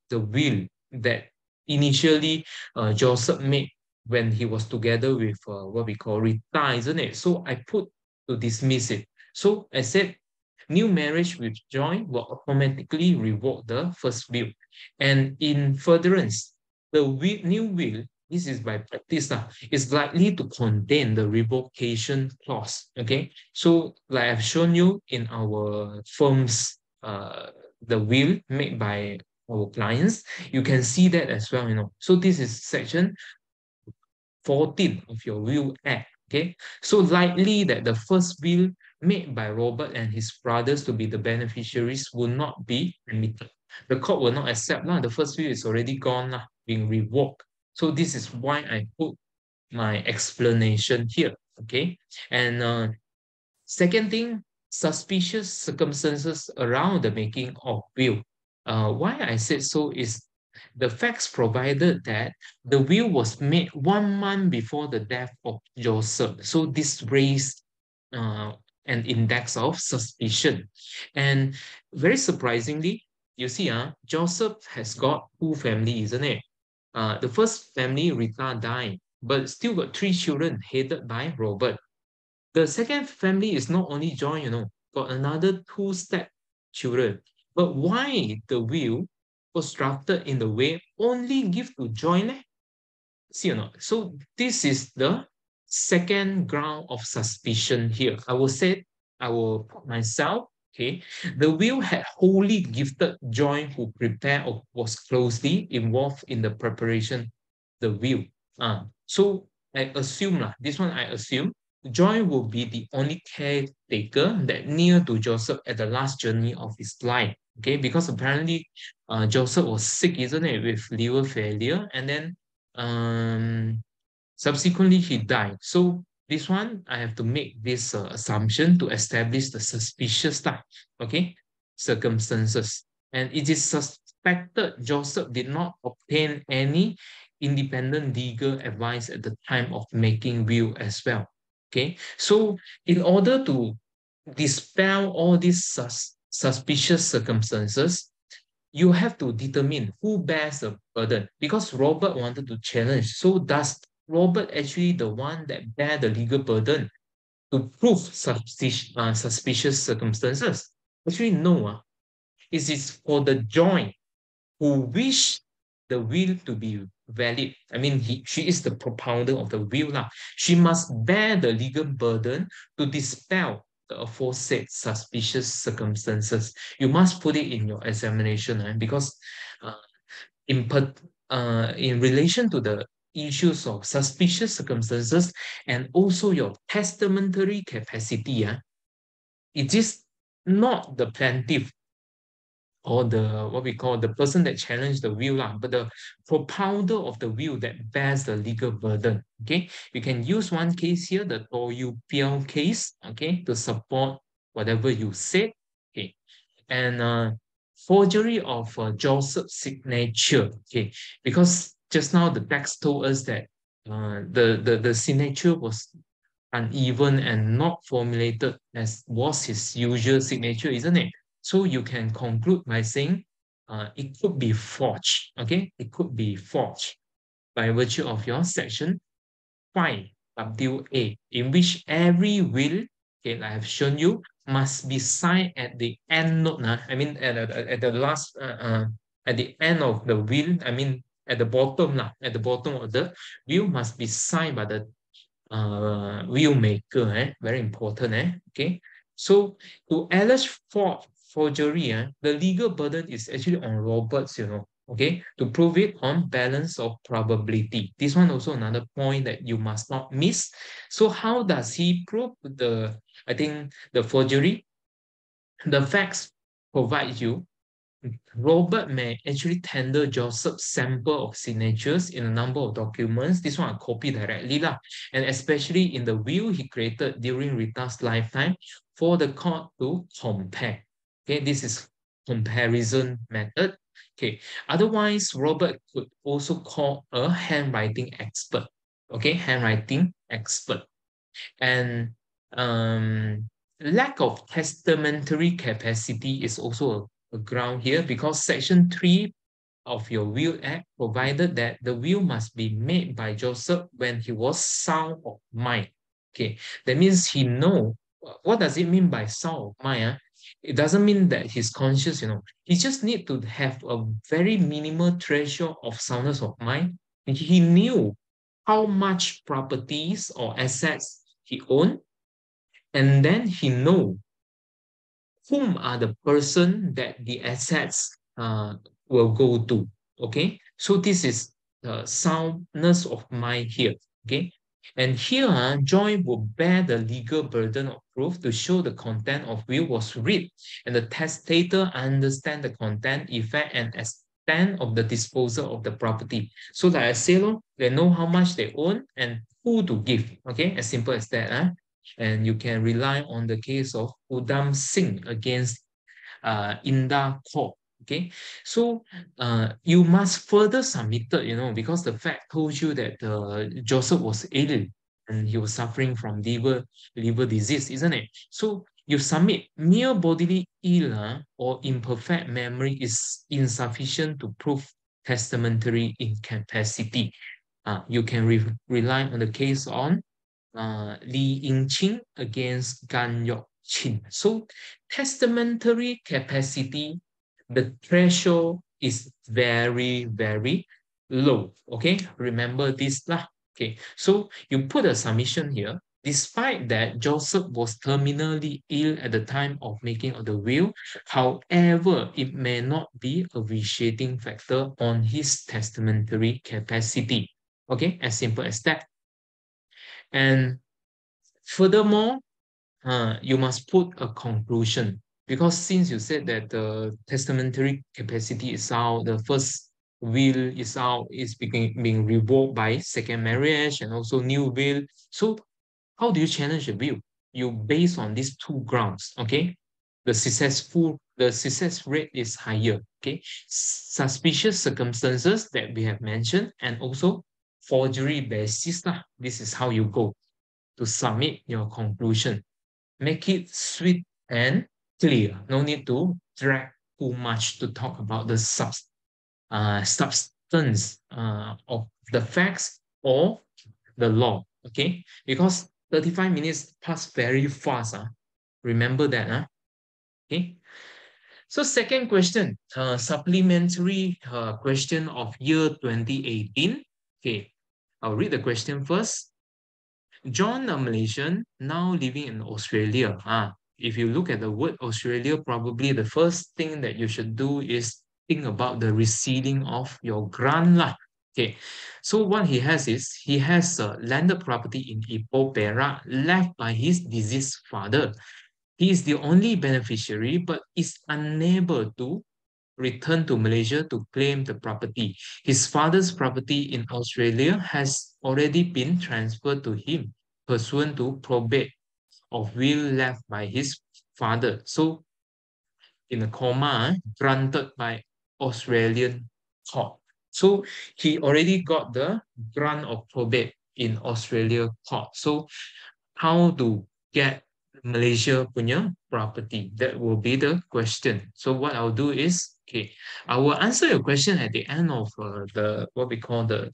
the will that initially uh, Joseph made when he was together with uh, what we call Rita, isn't it? So I put to dismiss it. So I said, new marriage with joy will automatically revoke the first will. And in furtherance, the will, new will, this is by practice, is likely to contain the revocation clause. Okay. So like I've shown you in our firm's uh, the will made by our clients, you can see that as well, you know. So this is section 14 of your will act. Okay, so likely that the first will made by Robert and his brothers to be the beneficiaries will not be admitted. The court will not accept lah. The first will is already gone lah, being revoked. So this is why I put my explanation here. Okay, and uh, second thing, suspicious circumstances around the making of will. Uh, why I said so is the facts provided that the will was made one month before the death of Joseph. So this raised uh, an index of suspicion. And very surprisingly, you see, uh, Joseph has got two families, isn't it? Uh, the first family, Rita, died, but still got three children headed by Robert. The second family is not only joined, you know, got another two step children. But why the will was drafted in the way only give to join? Eh? See or not? So this is the second ground of suspicion here. I will say, I will put myself, okay, the will had wholly gifted Joy who prepared or was closely involved in the preparation the will. Uh, so I assume, lah, this one I assume, Joy will be the only caretaker that near to Joseph at the last journey of his life. Okay, because apparently uh, Joseph was sick, isn't it, with liver failure, and then um, subsequently he died. So this one, I have to make this uh, assumption to establish the suspicious stuff, okay, circumstances. And it is suspected Joseph did not obtain any independent legal advice at the time of making will as well. Okay, so in order to dispel all these sus suspicious circumstances, you have to determine who bears the burden because Robert wanted to challenge. So does Robert actually the one that bear the legal burden to prove suspicious, uh, suspicious circumstances? Actually, no. Uh. It is for the joint who wish the will to be valid. I mean, he, she is the propounder of the will. Lah. She must bear the legal burden to dispel the aforesaid suspicious circumstances. You must put it in your examination eh? because uh, in, uh, in relation to the issues of suspicious circumstances and also your testamentary capacity, uh, it is not the plaintiff or the what we call the person that challenged the will, lah, but the propounder of the will that bears the legal burden. Okay, you can use one case here, the Toyu Piao case, okay, to support whatever you said. Okay, and uh, forgery of uh, Joseph's signature. Okay, because just now the text told us that uh, the, the, the signature was uneven and not formulated as was his usual signature, isn't it? So you can conclude by saying uh, it could be forged, okay? It could be forged by virtue of your section 5 WA, in which every will, okay, I have shown you, must be signed at the end note. Nah? I mean, at, at, at the last, uh, uh, at the end of the will, I mean, at the bottom, lah, at the bottom of the will must be signed by the uh, will maker. Eh? Very important. Eh? Okay. So to allege for forgery, eh, the legal burden is actually on Roberts, you know, okay, to prove it on balance of probability. This one also another point that you must not miss. So how does he prove the, I think, the forgery? The facts provide you Robert may actually tender Joseph's sample of signatures in a number of documents. This one I copy directly lah. And especially in the will he created during Rita's lifetime for the court to compare. Okay, this is comparison method. Okay, otherwise Robert could also call a handwriting expert. Okay, handwriting expert. And um, lack of testamentary capacity is also a, ground here because section 3 of your will act provided that the will must be made by Joseph when he was sound of mind. Okay, that means he know what does it mean by sound of mind? Uh? It doesn't mean that he's conscious, you know. He just need to have a very minimal threshold of soundness of mind. And he knew how much properties or assets he owned, and then he know whom are the person that the assets uh, will go to. Okay, so this is the soundness of mind here. Okay, and here uh, Joy will bear the legal burden of proof to show the content of will was read, and the testator understand the content, effect, and extent of the disposal of the property. So like I say, they know how much they own and who to give. Okay, as simple as that. Huh? And you can rely on the case of Udham Singh against uh, Indar Kaur. Okay, so uh, you must further submit it, you know, because the fact told you that uh, Joseph was ill and he was suffering from liver, liver disease, isn't it? So you submit mere bodily ill uh, or imperfect memory is insufficient to prove testamentary incapacity. Uh, you can re rely on the case on uh, Lee Ing Chin against Gan Yook Chin. So testamentary capacity, the threshold is very, very low. Okay, remember this lah. Okay, so you put a submission here. Despite that, Joseph was terminally ill at the time of making of the will. However, it may not be a vitiating factor on his testamentary capacity. Okay, as simple as that. And furthermore, uh, you must put a conclusion because since you said that the testamentary capacity is out, the first will is out, is being, being revoked by second marriage and also new will. So how do you challenge the will? You base on these two grounds, okay? The successful, the success rate is higher, okay? Suspicious circumstances that we have mentioned and also forgery basis. Lah. This is how you go to submit your conclusion. Make it sweet and clear. No need to drag too much to talk about the sub, uh, substance uh, of the facts or the law. Okay, because 35 minutes pass very fast. Uh. Remember that. Uh. Okay. So second question, uh, supplementary uh, question of year 2018. Okay, I'll read the question first. John, a Malaysian, now living in Australia. Ah, if you look at the word Australia, probably the first thing that you should do is think about the resealing of your grant. Lah. Okay, so what he has is, he has a landed property in Ipoh, Perak, left by his deceased father. He is the only beneficiary, but is unable to returned to Malaysia to claim the property. His father's property in Australia has already been transferred to him pursuant to probate of will left by his father. So in a comma, granted by Australian court. So he already got the grant of probate in Australia court. So how to get Malaysia punya property? That will be the question. So what I'll do is Okay, I will answer your question at the end of uh, the what we call the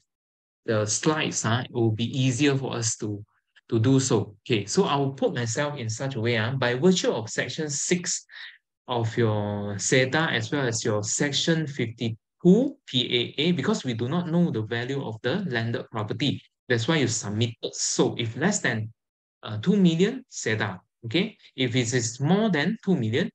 the slides. Huh? It will be easier for us to to do so. Okay, so I will put myself in such a way. Huh? By virtue of section 6 of your SEDA as well as your section 52 PAA, because we do not know the value of the landed property. That's why you submitted. So if less than uh, 2 million, SEDA. Okay, if it is more than 2 million,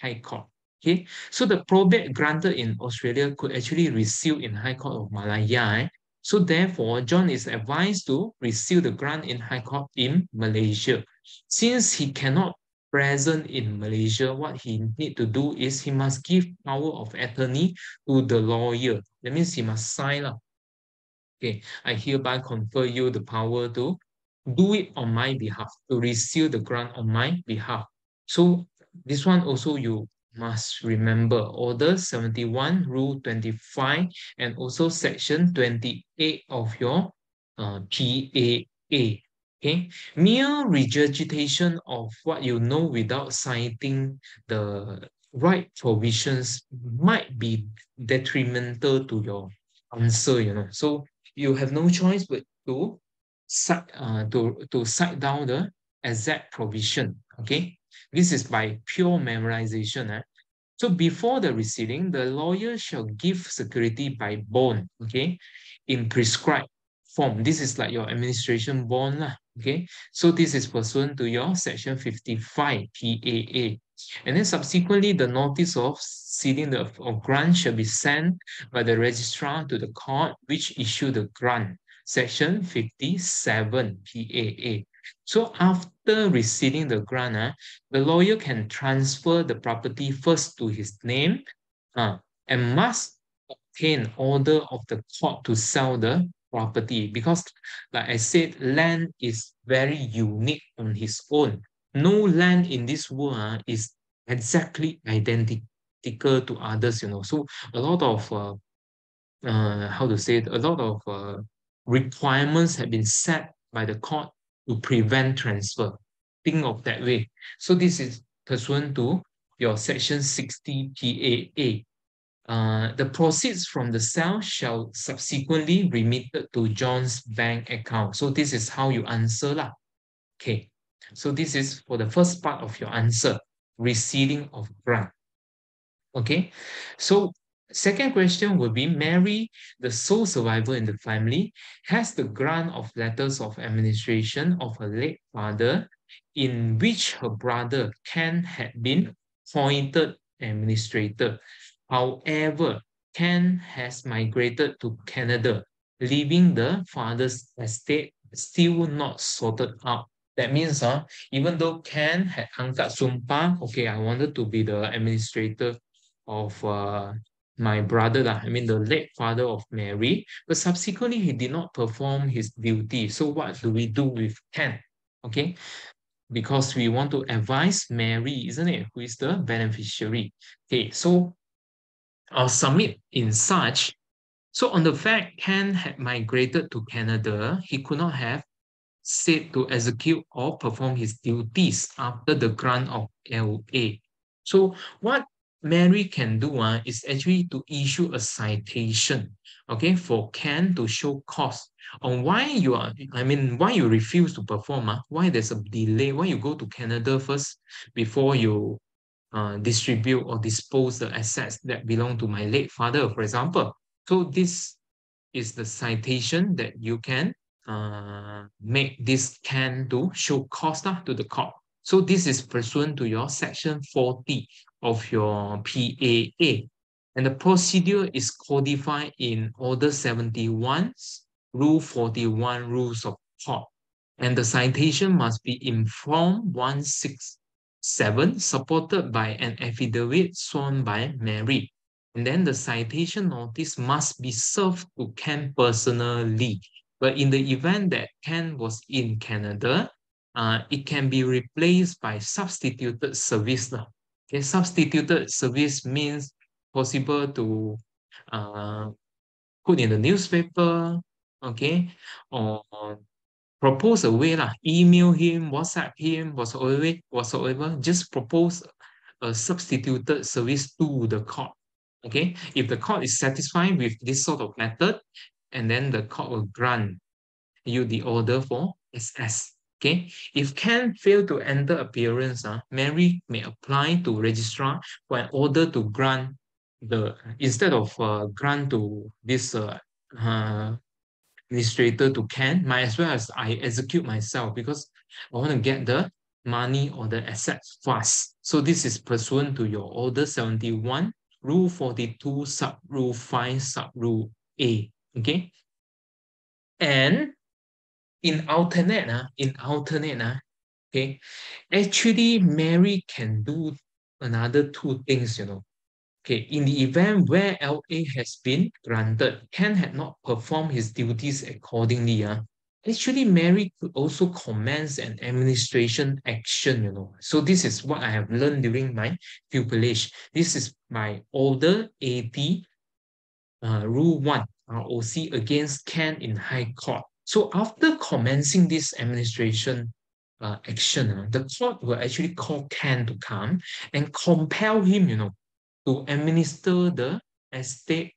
High Court. Okay, so the probate granted in Australia could actually reseal in High Court of Malaya. Eh? So therefore, John is advised to reseal the grant in High Court in Malaysia. Since he cannot present in Malaysia, what he need to do is he must give power of attorney to the lawyer. That means he must sign up. Okay, I hereby confer you the power to do it on my behalf, to reseal the grant on my behalf. So this one also you must remember Order 71, Rule 25, and also Section 28 of your uh, PAA. Okay, mere regurgitation of what you know without citing the right provisions might be detrimental to your answer, you know. So you have no choice but to uh, to, to cite down the exact provision, okay? This is by pure memorization. Eh? So before the resealing, the lawyer shall give security by bond, okay, in prescribed form. This is like your administration bond, lah, okay? So this is pursuant to your section 55 PAA. And then subsequently, the notice of ceding the of grant shall be sent by the registrar to the court which issue the grant. Section 57 PAA. So after resealing the grant, uh, the lawyer can transfer the property first to his name uh, and must obtain order of the court to sell the property because like I said, land is very unique on his own. No land in this world uh, is exactly identical to others, you know. So a lot of, uh, uh, how to say it, a lot of uh, requirements have been set by the court to prevent transfer. Think of that way. So this is pursuant to your section 60 PAA. Uh, the proceeds from the sale shall subsequently remitted to John's bank account. So this is how you answer lah. Okay, so this is for the first part of your answer, resealing of grant. Okay, so Second question would be Mary, the sole survivor in the family, has the grant of letters of administration of her late father, in which her brother Ken had been appointed administrator. However, Ken has migrated to Canada, leaving the father's estate still not sorted out. That means uh, even though Ken had angkat sumpah, okay, I wanted to be the administrator of uh, my brother, I mean the late father of Mary, but subsequently he did not perform his duty. So what do we do with Ken? Okay, because we want to advise Mary, isn't it, who is the beneficiary? Okay, so I'll submit in such. So on the fact Ken had migrated to Canada, he could not have said to execute or perform his duties after the grant of LA. So what Mary can do uh, is actually to issue a citation, okay, for Ken to show cause on why you are, I mean, why you refuse to perform, uh, why there's a delay, why you go to Canada first before you uh, distribute or dispose the assets that belong to my late father, for example. So this is the citation that you can uh, make this Ken to show cause uh, to the court. So this is pursuant to your section 40 of your PAA. And the procedure is codified in Order 71, Rule 41, Rules of Court. And the citation must be in Form 167, supported by an affidavit sworn by Mary. And then the citation notice must be served to Ken personally. But in the event that Ken was in Canada, uh, it can be replaced by substituted service. Okay, substituted service means possible to uh, put in the newspaper, okay, or propose a way, lah, email him, WhatsApp him, whatsoever, whatsoever, just propose a substituted service to the court. Okay, if the court is satisfied with this sort of method, and then the court will grant you the order for SS. Okay, if Ken fail to enter appearance, uh, Mary may apply to registrar for an order to grant the instead of uh, grant to this uh, uh, administrator to Ken, might as well as I execute myself because I want to get the money or the assets fast. So this is pursuant to your order 71, rule 42, sub rule 5, sub rule A. Okay. And in alternate, uh, in alternate, uh, okay, actually Mary can do another two things, you know. Okay, in the event where LA has been granted, Ken had not performed his duties accordingly. Uh, actually, Mary could also commence an administration action, you know. So this is what I have learned during my pupillage. This is my Order 80 uh, Rule 1, ROC against Ken in High Court. So after commencing this administration uh, action, the court will actually call Ken to come and compel him, you know, to administer the estate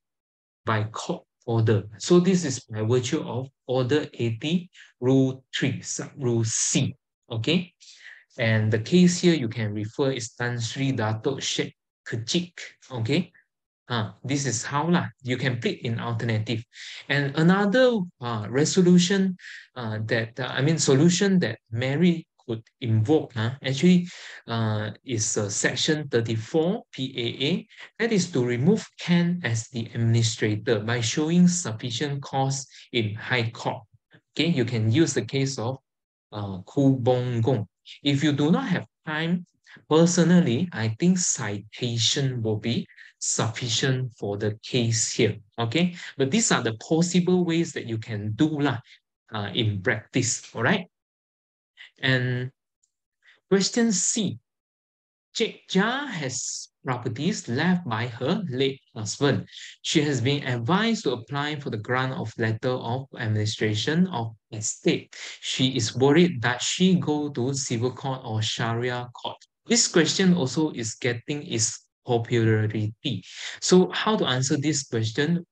by court order. So this is by virtue of Order 80, Rule 3, sub Rule C. Okay. And the case here you can refer is Tan Sri Dato Sheikh Kecik. Okay. Uh, this is how lah. You can plead in alternative. And another uh, resolution uh, that, I mean, solution that Mary could invoke uh, actually uh, is uh, section 34 PAA. That is to remove Ken as the administrator by showing sufficient cause in High Court. Okay, you can use the case of uh, Ku Bong Gong. If you do not have time, personally, I think citation will be sufficient for the case here. Okay, but these are the possible ways that you can do lah, uh, in practice. All right. And question C. Cek Jah has properties left by her late husband. She has been advised to apply for the grant of letter of administration of estate. She is worried that she go to civil court or Sharia court. This question also is getting its popularity. So how to answer this question?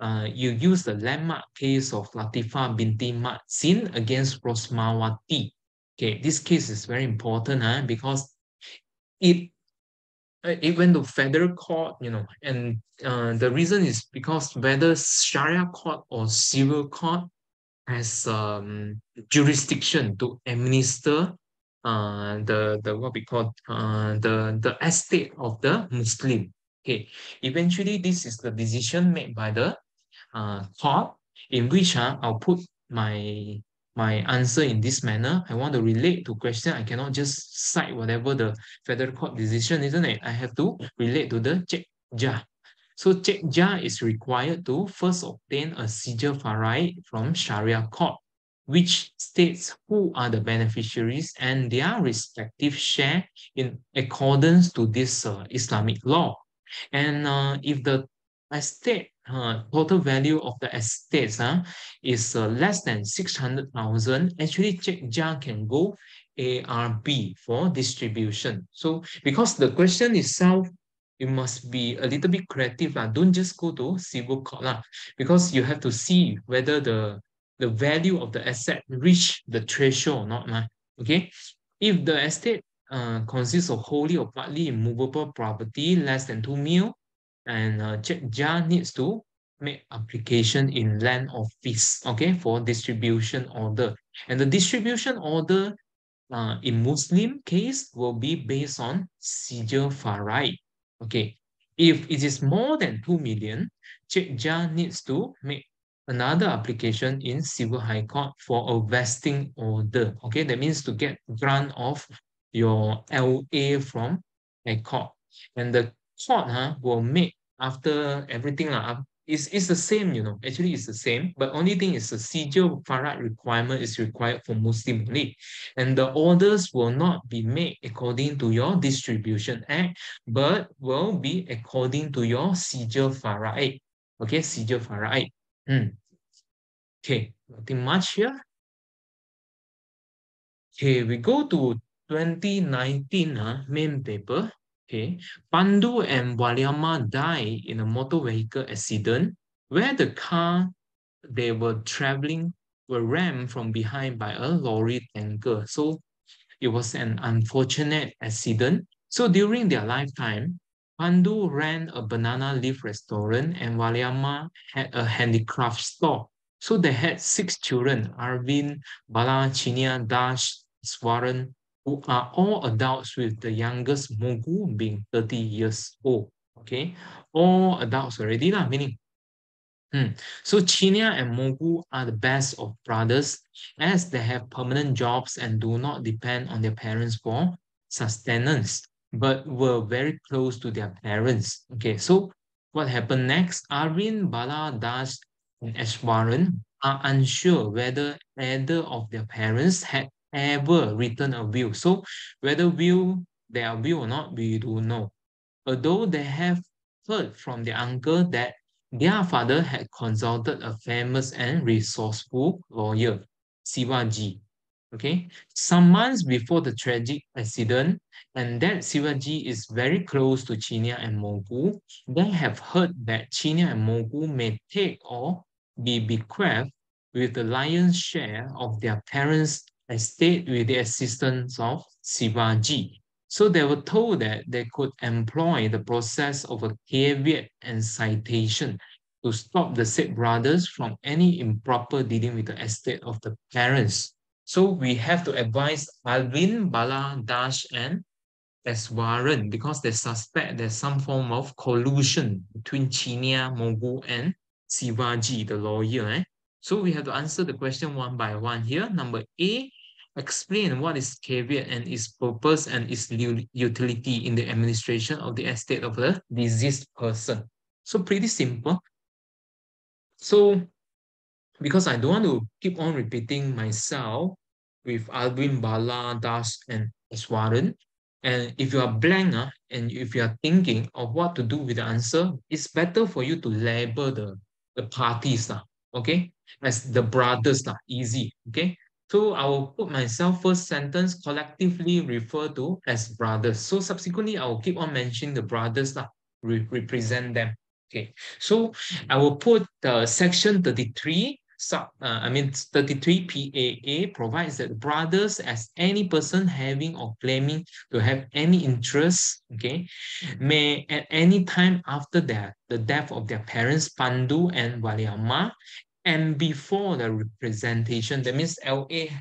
Uh, you use the landmark case of Latifah binti Mat Zin against Rosmawati. Okay, this case is very important huh? because it it went to federal court, you know, and uh, the reason is because whether Sharia court or civil court has um, jurisdiction to administer uh, the the what we call uh, the the estate of the Muslim. Okay, eventually this is the decision made by the uh, court in which uh, I'll put my my answer in this manner. I want to relate to question. I cannot just cite whatever the federal court decision, isn't it? I have to relate to the Cek Jah. So Cek Jah is required to first obtain a sijil faraid from Sharia court, which states who are the beneficiaries and their respective share in accordance to this uh, Islamic law. And uh, if the estate uh, total value of the estates uh, is uh, less than 600,000, actually Cek can go ARB for distribution. So because the question itself, you must be a little bit creative. Uh. Don't just go to civil court uh, because you have to see whether the, the value of the asset reach the threshold or not. Uh. Okay, If the estate uh, consists of wholly or partly immovable property less than 2 mil, and uh, Cek needs to make application in land office, okay, for distribution order. And the distribution order uh, in Muslim case will be based on sijil Faraid. Okay, if it is more than 2 million, Jah needs to make another application in Civil High Court for a vesting order. Okay, that means to get grant of your LA from a court. And the court huh, will make after everything uh, it's, it's the same, you know, actually it's the same, but only thing is the sijil faraid requirement is required for Muslim only. And the orders will not be made according to your distribution act, but will be according to your sijil faraid. Okay, sijil faraid. Hmm. Okay, nothing much here. Okay, we go to 2019 uh, main paper. Okay, Pandu and Waliama died in a motor vehicle accident where the car they were traveling were rammed from behind by a lorry tanker. So it was an unfortunate accident. So during their lifetime, Pandu ran a banana leaf restaurant and Waliama had a handicraft store. So they had six children, Arvind, Bala, Chinia, Dash, Swaran, who are all adults with the youngest Mogu being 30 years old. Okay, all adults already, lah, meaning. Hmm. So Chinia and Mogu are the best of brothers as they have permanent jobs and do not depend on their parents for sustenance, but were very close to their parents. Okay, so what happened next? Arvind, Bala, Das, and Eswaran are unsure whether either of their parents had ever written a will. So whether will they will or not, we do know. Although they have heard from their uncle that their father had consulted a famous and resourceful lawyer, Sivaji. Okay, some months before the tragic accident, and that Sivaji is very close to Chinya and Mogu, they have heard that Chinya and Mogu may take or be bequeathed with the lion's share of their parents' estate with the assistance of Sivaji. So they were told that they could employ the process of a caveat and citation to stop the said brothers from any improper dealing with the estate of the parents. So we have to advise Alvin, Bala, Dash, and Eswaran because they suspect there's some form of collusion between Chinya, Mogu, and Sivaji, the lawyer. Eh? So we have to answer the question one by one here. Number A, explain what is caveat and its purpose and its utility in the administration of the estate of the deceased person. So pretty simple. So because I don't want to keep on repeating myself, with Alvin, Bala, Das, and Eswaran. And if you are blank uh, and if you are thinking of what to do with the answer, it's better for you to label the, the parties, uh, okay, as the brothers, uh, easy, okay. So I will put myself first sentence collectively refer to as brothers. So subsequently, I will keep on mentioning the brothers, uh, re represent them. Okay, so I will put the section 33 sub, uh, I mean 33 PAA provides that brothers as any person having or claiming to have any interest, okay, mm-hmm. may at any time after that, the death of their parents, Pandu and Valiamma, and before the representation, that means LA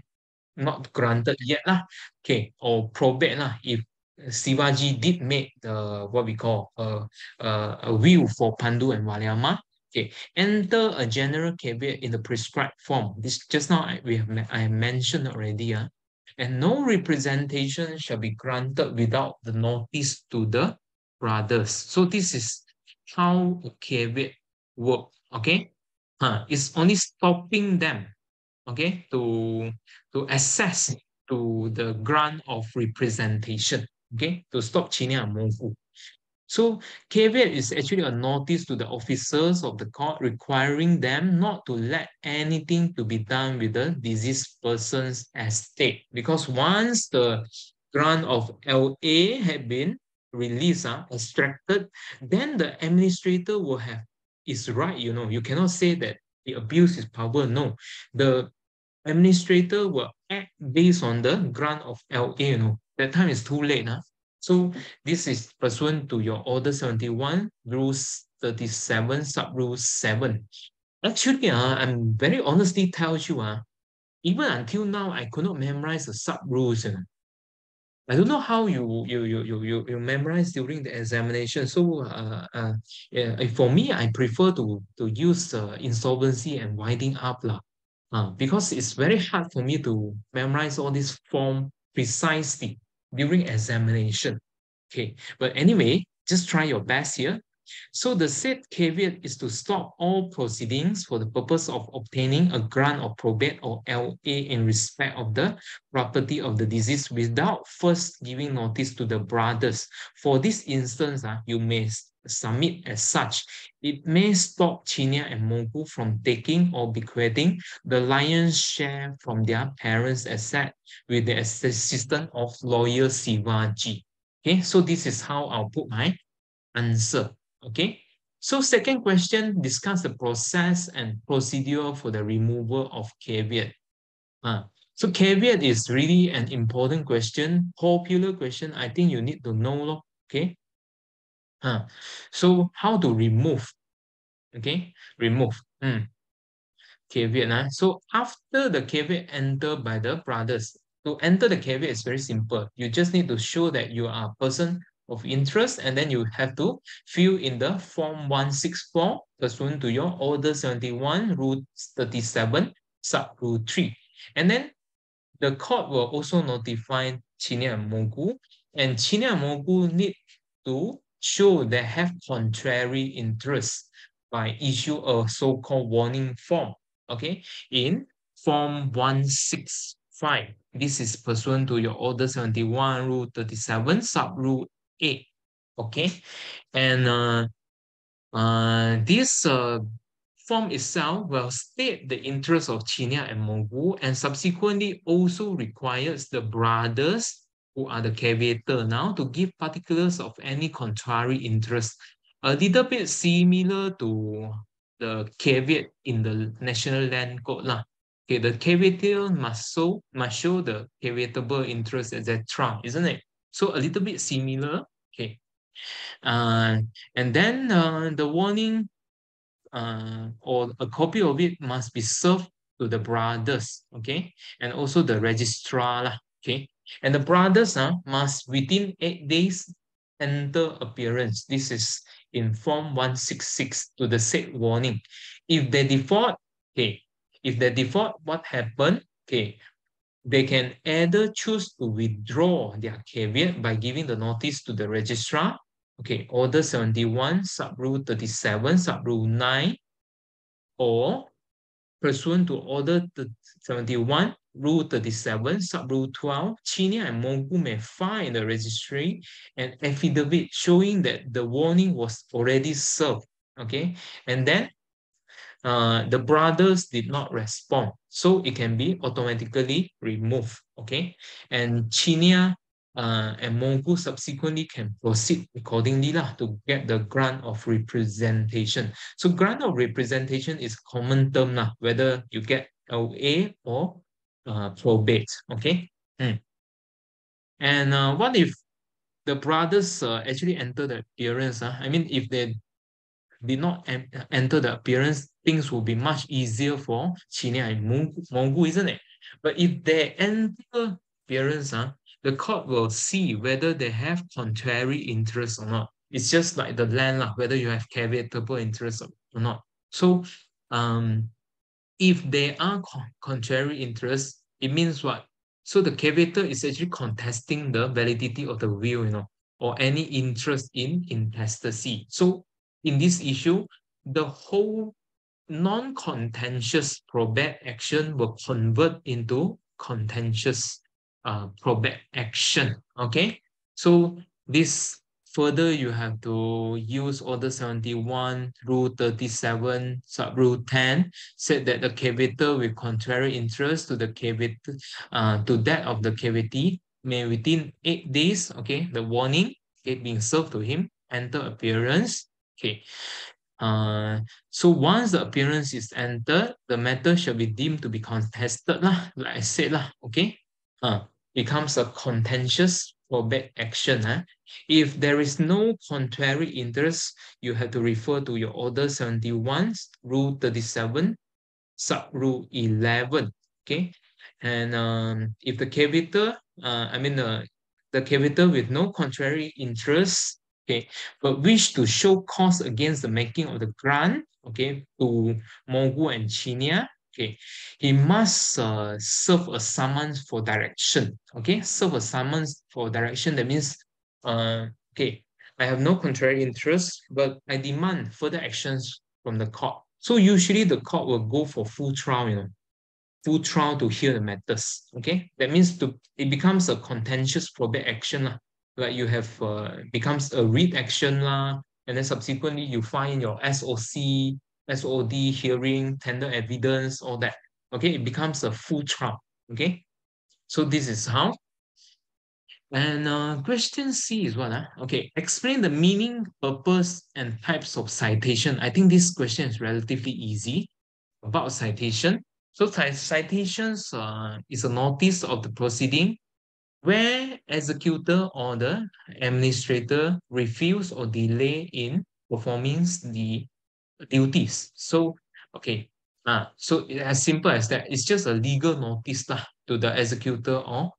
not granted yet lah, okay, or probate lah, if Sivaji did make the what we call a, a, a will for Pandu and Valiamma, Okay, enter a general caveat in the prescribed form. This just now we have I mentioned already. Uh, and no representation shall be granted without the notice to the brothers. So this is how a caveat work. Okay, huh, it's only stopping them. Okay, to to access to the grant of representation. Okay, to stop Chinya and Mogu. So caveat is actually a notice to the officers of the court requiring them not to let anything to be done with the deceased person's estate. Because once the grant of LA had been released, uh, extracted, then the administrator will have is right, you know. You cannot say that the abuse is power. No. The administrator will act based on the grant of LA, you know. That time is too late. Huh? So this is pursuant to your Order 71, Rules 37, Sub Rule 7. Actually, uh, I'm very honestly tells you, uh, even until now, I could not memorize the sub rules. You know. I don't know how you you you you you, you memorize during the examination. So uh, uh, yeah, for me, I prefer to to use uh, insolvency and winding up lah. Uh, because it's very hard for me to memorize all this form precisely during examination. Okay, but anyway, just try your best here. So the said caveat is to stop all proceedings for the purpose of obtaining a grant of probate or LA in respect of the property of the deceased without first giving notice to the brothers. For this instance, uh, you may submit as such. It may stop Chinya and Mogu from taking or bequeathing the lion's share from their parents' asset with the assistance of lawyer Sivaji. Okay, so this is how I'll put my answer. Okay, so second question, discuss the process and procedure for the removal of caveat. Uh, so caveat is really an important question, popular question. I think you need to know. Okay, Huh. So how to remove? Okay, remove. Mm. Caveat. Huh? So after the caveat entered by the brothers, to enter the caveat is very simple. You just need to show that you are a person of interest and then you have to fill in the form 164 pursuant to your order 71 rule 37 sub rule 3 and then the court will also notify Chinya and Mogu and Chinya and Mogu need to show they have contrary interests by issue a so-called warning form, okay, in form 165. This is pursuant to your order 71, rule 37, sub rule 8, okay? And uh, Uh, this uh, form itself will state the interest of Chinia and Mongu and subsequently also requires the brothers who are the caveator now to give particulars of any contrary interest. A little bit similar to the caveat in the National Land Code. Lah. Okay, the caveator must show, must show the caveatable interest, etc. Isn't it? So a little bit similar. Okay. Uh, and then uh, the warning uh, or a copy of it must be served to the brothers, okay? And also the registrar, lah, okay? And the brothers uh, must within eight days enter appearance. This is in Form 166 to the said warning. If they default, okay, if they default, what happened? Okay, they can either choose to withdraw their caveat by giving the notice to the registrar Okay, Order 71, Sub-Rule 37, Sub-Rule 9, or pursuant to Order 71, Rule 37, Sub-Rule 12, Chinia and Mongu may file the registry an affidavit showing that the warning was already served. Okay, and then uh, the brothers did not respond. So it can be automatically removed. Okay, and Chinia uh, and Mongu subsequently can proceed accordingly lah, to get the grant of representation. So grant of representation is common term lah, whether you get LA or uh, probate, okay? Mm. And uh, what if the brothers uh, actually enter the appearance? Uh? I mean, if they did not en enter the appearance, things will be much easier for Chinia and Mongu, isn't it? But if they enter appearance, uh, the court will see whether they have contrary interest or not. It's just like the land, lah, whether you have caveatable interest or not. So um, if they are contrary interest, it means what? So the caveator is actually contesting the validity of the will, you know, or any interest in intestacy. So in this issue, the whole non-contentious probate action will convert into contentious uh, probate action. Okay, so this further you have to use order 71 rule 37 sub rule 10 said that the caveator with contrary interest to the caveator uh, to that of the cavity may within eight days okay the warning it being served to him enter appearance okay uh, so once the appearance is entered, the matter shall be deemed to be contested, lah, like I said, lah, okay? uh, becomes a contentious probate action. Huh? If there is no contrary interest, you have to refer to your Order 71, Rule 37, Sub Rule 11. Okay, and um, if the caveator, uh, I mean uh, the caveator with no contrary interest, okay, but wish to show cause against the making of the grant, okay, to Mongu and Chinia, okay, he must uh, serve a summons for direction, okay, serve a summons for direction. That means, uh, okay, I have no contrary interest, but I demand further actions from the court. So usually the court will go for full trial, you know, full trial to hear the matters, okay? That means to it becomes a contentious probate action, like you have, uh, becomes a writ action, lah, and then subsequently you find your SOC, SOD, hearing, tender evidence, all that. Okay, it becomes a full trial. Okay, so this is how. And uh, question C is what? Uh? Okay, explain the meaning, purpose, and types of citation. I think this question is relatively easy about citation. So citations uh, is a notice of the proceeding where executor or the administrator refuse or delay in performing the duties. So, okay, uh, so as simple as that, it's just a legal notice lah, to the executor or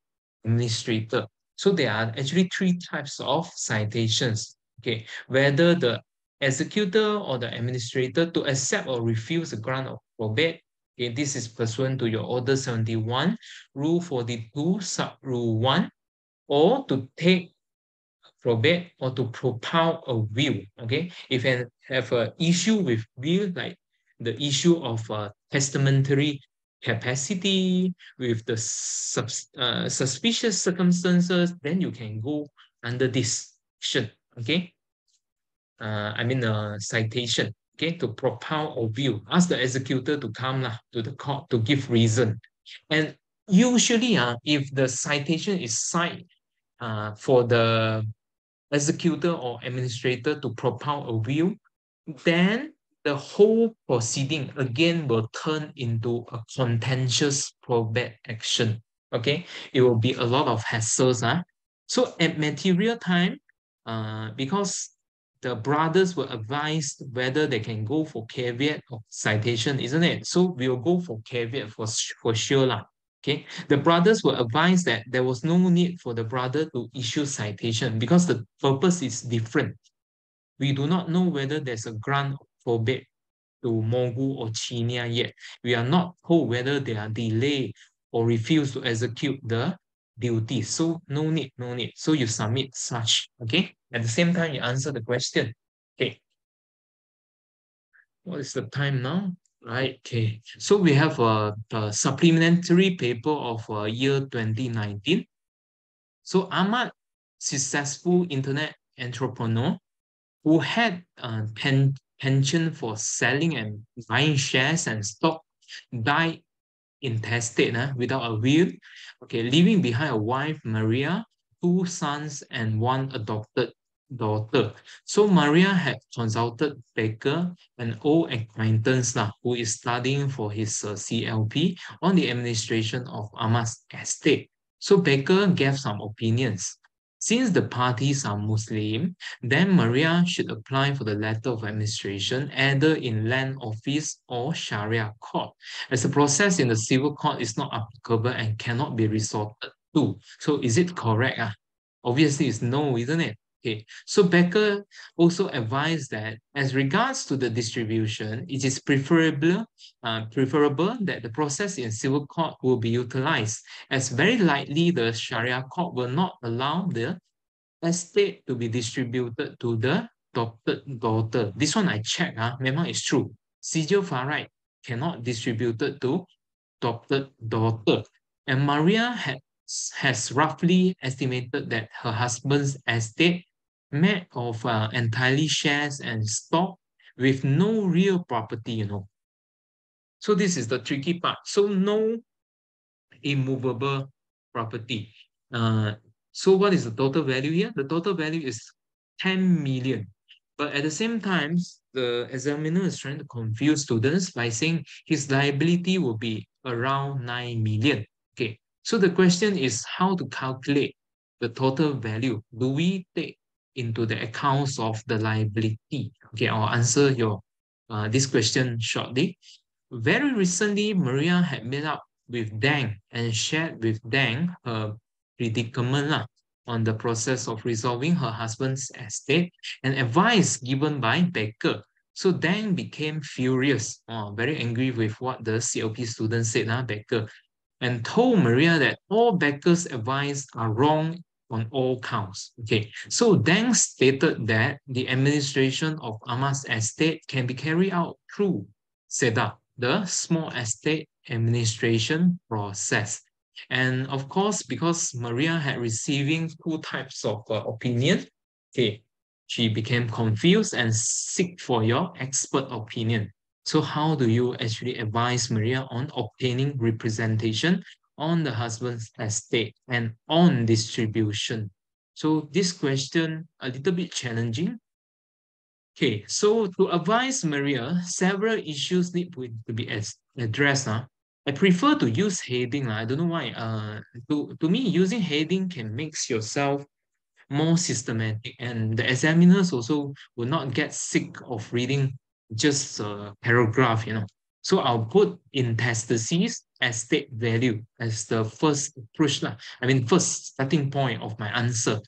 administrator. So there are actually three types of citations. Okay, whether the executor or the administrator to accept or refuse the grant of probate. Okay, this is pursuant to your Order 71, Rule 42, Sub Rule 1, or to take probate or to propound a will. Okay, if you have an issue with will, like the issue of uh, testamentary capacity with the sub, uh, suspicious circumstances, then you can go under this action. Okay. uh, I mean a citation, okay, to propound a view. Ask the executor to come lah, to the court to give reason. And usually uh, if the citation is signed uh, for the executor or administrator to propound a view, then the whole proceeding again will turn into a contentious probate action. Okay, it will be a lot of hassles. Huh? So at material time, uh, because the brothers were advised whether they can go for caveat or citation, isn't it? So we'll go for caveat for, for sure. Lah. Okay, the brothers were advised that there was no need for the brother to issue citation because the purpose is different. We do not know whether there's a grant probate to Mogu or Chinia yet. We are not told whether they are delayed or refuse to execute the duty. So no need, no need. So you submit such, okay? At the same time, you answer the question. Okay. What is the time now? Right, okay. So we have a, a supplementary paper of uh, year 2019. So Ahmad, successful internet entrepreneur who had a pen, penchant for selling and buying shares and stock, died intestate uh, without a will, okay, leaving behind a wife, Maria, two sons, and one adopted daughter. So Maria had consulted Baker, an old acquaintance lah, who is studying for his uh, CLP on the administration of Ahmad's estate. So Baker gave some opinions. Since the parties are Muslim, then Maria should apply for the letter of administration either in land office or Sharia court, as the process in the civil court is not applicable and cannot be resorted to. So is it correct? Uh? Obviously, it's no, isn't it? Okay, so Becker also advised that as regards to the distribution, it is preferable, uh, preferable that the process in civil court will be utilized, as very likely the Sharia court will not allow the estate to be distributed to the adopted daughter. This one I check, uh, memang is true. Sijil Faraid cannot distributed to adopted daughter. And Maria had has roughly estimated that her husband's estate made of uh, entirely shares and stock with no real property, you know. So this is the tricky part. So no immovable property. Uh, so what is the total value here? The total value is 10 million. But at the same time, the examiner is trying to confuse students by saying his liability will be around 9 million. Okay, so the question is how to calculate the total value. Do we take into the accounts of the liability? Okay, I'll answer your uh, this question shortly. Very recently, Maria had met up with Dang and shared with Dang her predicament lah, on the process of resolving her husband's estate and advice given by Baker. So Dang became furious, oh, very angry with what the CLP student said, nah, Baker, and told Maria that all Baker's advice are wrong on all counts. Okay, so Deng stated that the administration of Ahmad's estate can be carried out through SEDA, the small estate administration process. And of course, because Maria had receiving two types of uh, opinion, okay, she became confused and seek for your expert opinion. So how do you actually advise Maria on obtaining representation on the husband's estate and on distribution. So this question a little bit challenging. Okay, so to advise Maria, several issues need to be addressed. Huh? I prefer to use heading. I don't know why. Uh, to, to me, using heading can make yourself more systematic and the examiners also will not get sick of reading just a paragraph, you know. So I'll put intestacies estate value as the first approach. I mean, first starting point of my answer.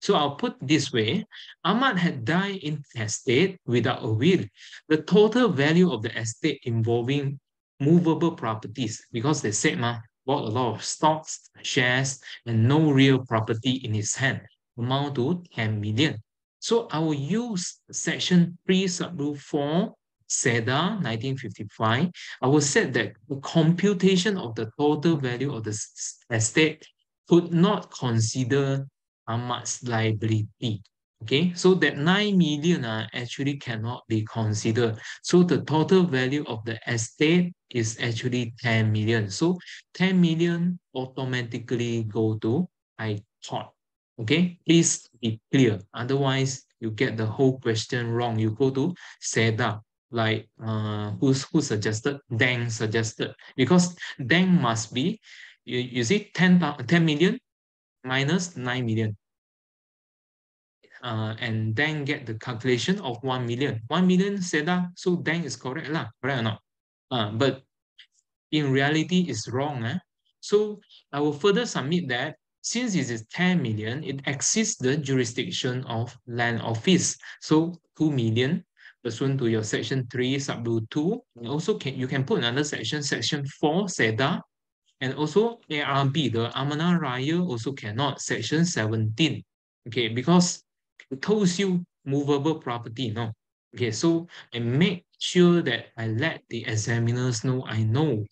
So I'll put this way, Ahmad had died intestate without a will. The total value of the estate involving movable properties, because they said, ma, bought a lot of stocks, shares, and no real property in his hand, amount to 10 million. So I will use section 3 subrule 4 SEDA 1955, I will say that the computation of the total value of the estate could not consider Ahmad's liability. Okay, so that 9 million uh, actually cannot be considered. So the total value of the estate is actually 10 million. So 10 million automatically go to High Court. Okay, please be clear. Otherwise, you get the whole question wrong. You go to SEDA, like uh, who's, who suggested? Deng suggested. Because Deng must be, you, you see 10, 10 million minus 9 million uh, and then get the calculation of 1 million. 1 million SEDA, so then is correct lah, correct or not? Uh, but in reality, it's wrong. Eh? So I will further submit that since it is 10 million, it exceeds the jurisdiction of land office. So 2 million pursuant to your section 3 sub rule 2 and also can you can put another section section 4 SEDA and also ARB the Amanah Raya also cannot section 17 okay because it tells you movable property, no? Okay, so I make sure that I let the examiners know I know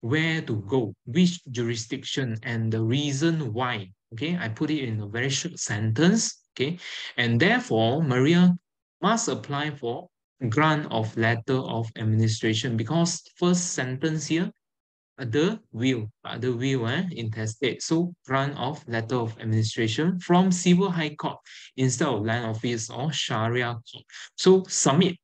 where to go, which jurisdiction, and the reason why. Okay, I put it in a very short sentence. Okay, and therefore Maria must apply for grant of letter of administration because first sentence here the will, the will eh, intestate. So grant of letter of administration from civil high court instead of land office or Sharia court. So submit.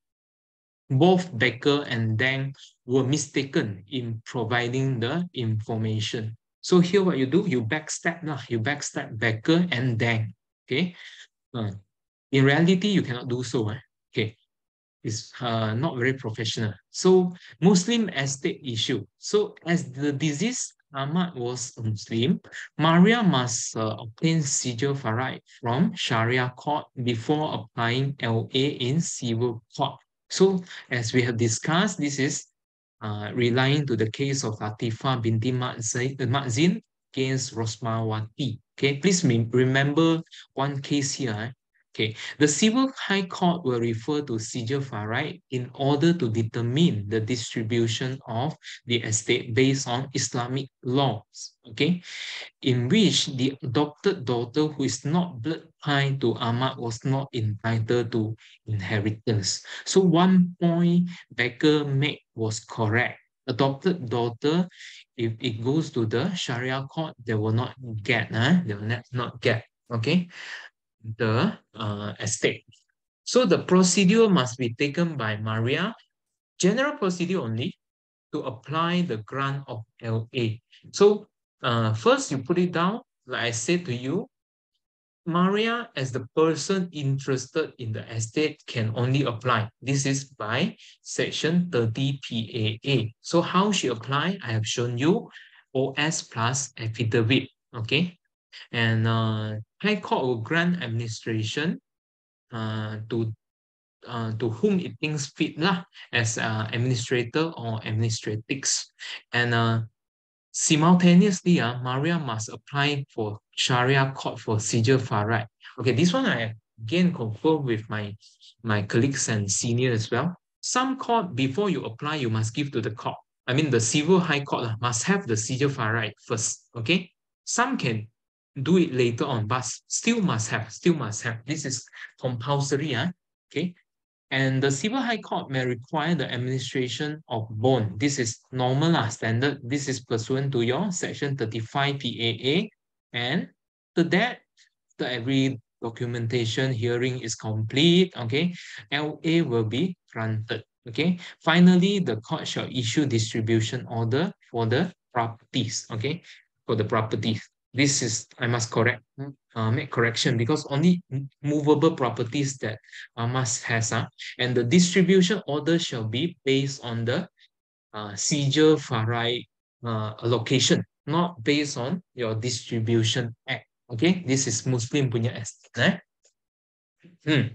Both Becker and Deng were mistaken in providing the information. So here what you do, you backstep lah. You backstep Becker and Deng. Okay. Uh, in reality, you cannot do so. Eh? Okay is uh, not very professional. So Muslim estate issue. So as the disease Ahmad was a Muslim, Maria must uh, obtain sijil faraid from Sharia court before applying LA in civil court. So as we have discussed, this is uh, relying to the case of Latifa binti Madzin against Rosmawati. Okay, please remember one case here. Eh? Okay, the civil high court will refer to right in order to determine the distribution of the estate based on Islamic laws. Okay, in which the adopted daughter who is not blood tied to Ahmad was not entitled to inheritance. So one point Becker made was correct. Adopted daughter, if it goes to the Sharia court, they will not get, huh? they will not get. Okay, the uh, estate. So the procedure must be taken by Maria, general procedure only, to apply the grant of LA. So uh, first you put it down, like I said to you, Maria as the person interested in the estate can only apply. This is by section 30 PAA. So how she apply? I have shown you OS plus affidavit. Okay. And uh, High Court will grant administration uh, to uh, to whom it thinks fit lah, as uh, administrator or administratrix. And uh, simultaneously, uh, Maria must apply for Sharia court for sijil faraid. Okay, this one I again confirm with my, my colleagues and senior as well. Some court, before you apply, you must give to the court. I mean, the civil high court uh, must have the sijil faraid first, okay? Some can do it later on, but still must have, still must have. This is compulsory, uh, okay? And the civil high court may require the administration of bond. This is normal uh, standard. This is pursuant to your section 35 PAA. And to that, the every documentation hearing is complete, okay? LA will be granted, okay? Finally, the court shall issue distribution order for the properties, okay? For the properties this is I must correct uh, make correction because only movable properties that uh, must has uh, and the distribution order shall be based on the uh, sijil faraid uh, allocation not based on your distribution act okay this is Muslim punya estate eh? hmm.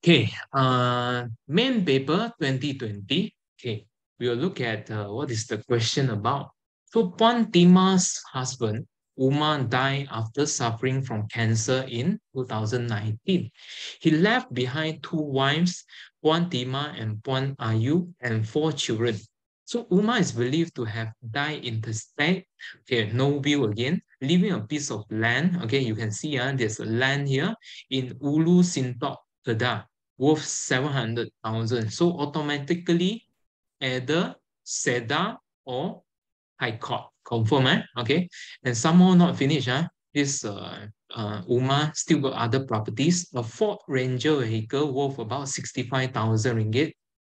okay uh, main paper 2020 okay we will look at uh, what is the question about so Puan Tima's husband, Umar, died after suffering from cancer in 2019. He left behind two wives, Puan Tima and Puan Ayu, and four children. So Umar is believed to have died intestate. Okay, no will again, leaving a piece of land. Okay, you can see uh, there's a land here in Ulu Sintok, Kedah, worth 700,000. So automatically either SEDA or High Court. Confirm, eh? Okay. And some more not finished. Huh? This uh, uh, Umar still got other properties. A Ford Ranger vehicle worth about 65,000 ringgit.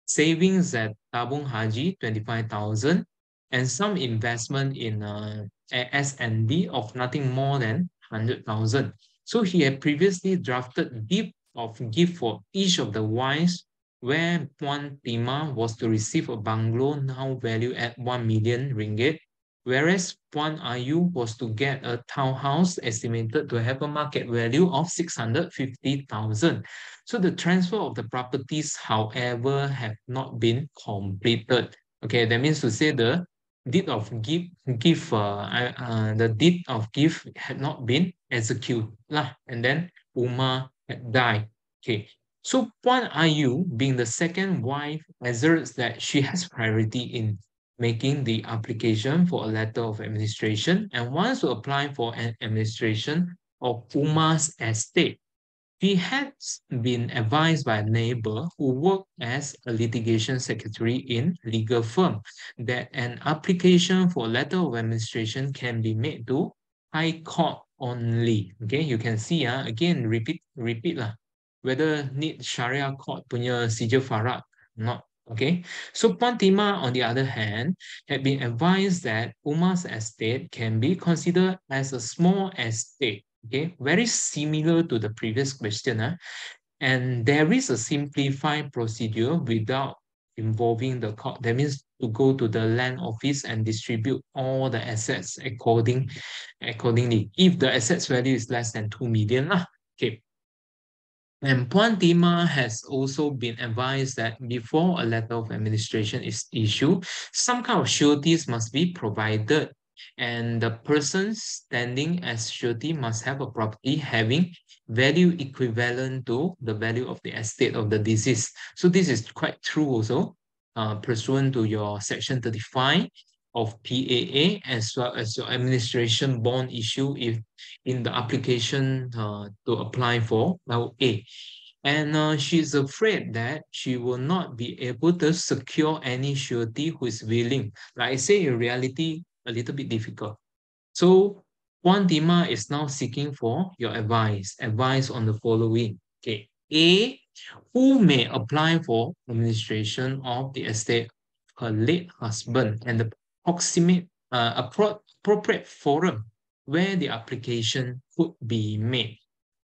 Savings at Tabung Haji, 25,000. And some investment in uh, SND of nothing more than 100,000. So he had previously drafted deed of gift for each of the wives where Puan Tima was to receive a bungalow now valued at 1 million ringgit, whereas Puan Ayu was to get a townhouse estimated to have a market value of 650,000. So the transfer of the properties, however, have not been completed. Okay, that means to say the deed of gift, gift uh, uh, the deed of gift had not been executed lah, and then Umar had died. Okay, so Puan Ayu, being the second wife, asserts that she has priority in making the application for a letter of administration and wants to apply for an administration of Umar's estate. She has been advised by a neighbor who worked as a litigation secretary in legal firm that an application for a letter of administration can be made to High Court only. Okay, you can see, uh, again, repeat, repeat lah whether need Sharia court punya sijil faraid not. Okay, so Puan Tima, on the other hand, had been advised that Umar's estate can be considered as a small estate. Okay, very similar to the previous question. Huh? And there is a simplified procedure without involving the court. That means to go to the land office and distribute all the assets according accordingly. If the assets value is less than 2 million. Lah. Okay, and Puan Tima has also been advised that before a letter of administration is issued, some kind of sureties must be provided and the person standing as surety must have a property having value equivalent to the value of the estate of the deceased. So this is quite true also, uh, pursuant to your section 35 of PAA as well as your administration bond issue if in the application uh, to apply for LA. And uh, she's afraid that she will not be able to secure any surety who is willing. Like I say, in reality, a little bit difficult. So Puan Tima is now seeking for your advice, advice on the following. Okay, A, who may apply for administration of the estate her late husband and the proximate, uh, appropriate forum where the application could be made.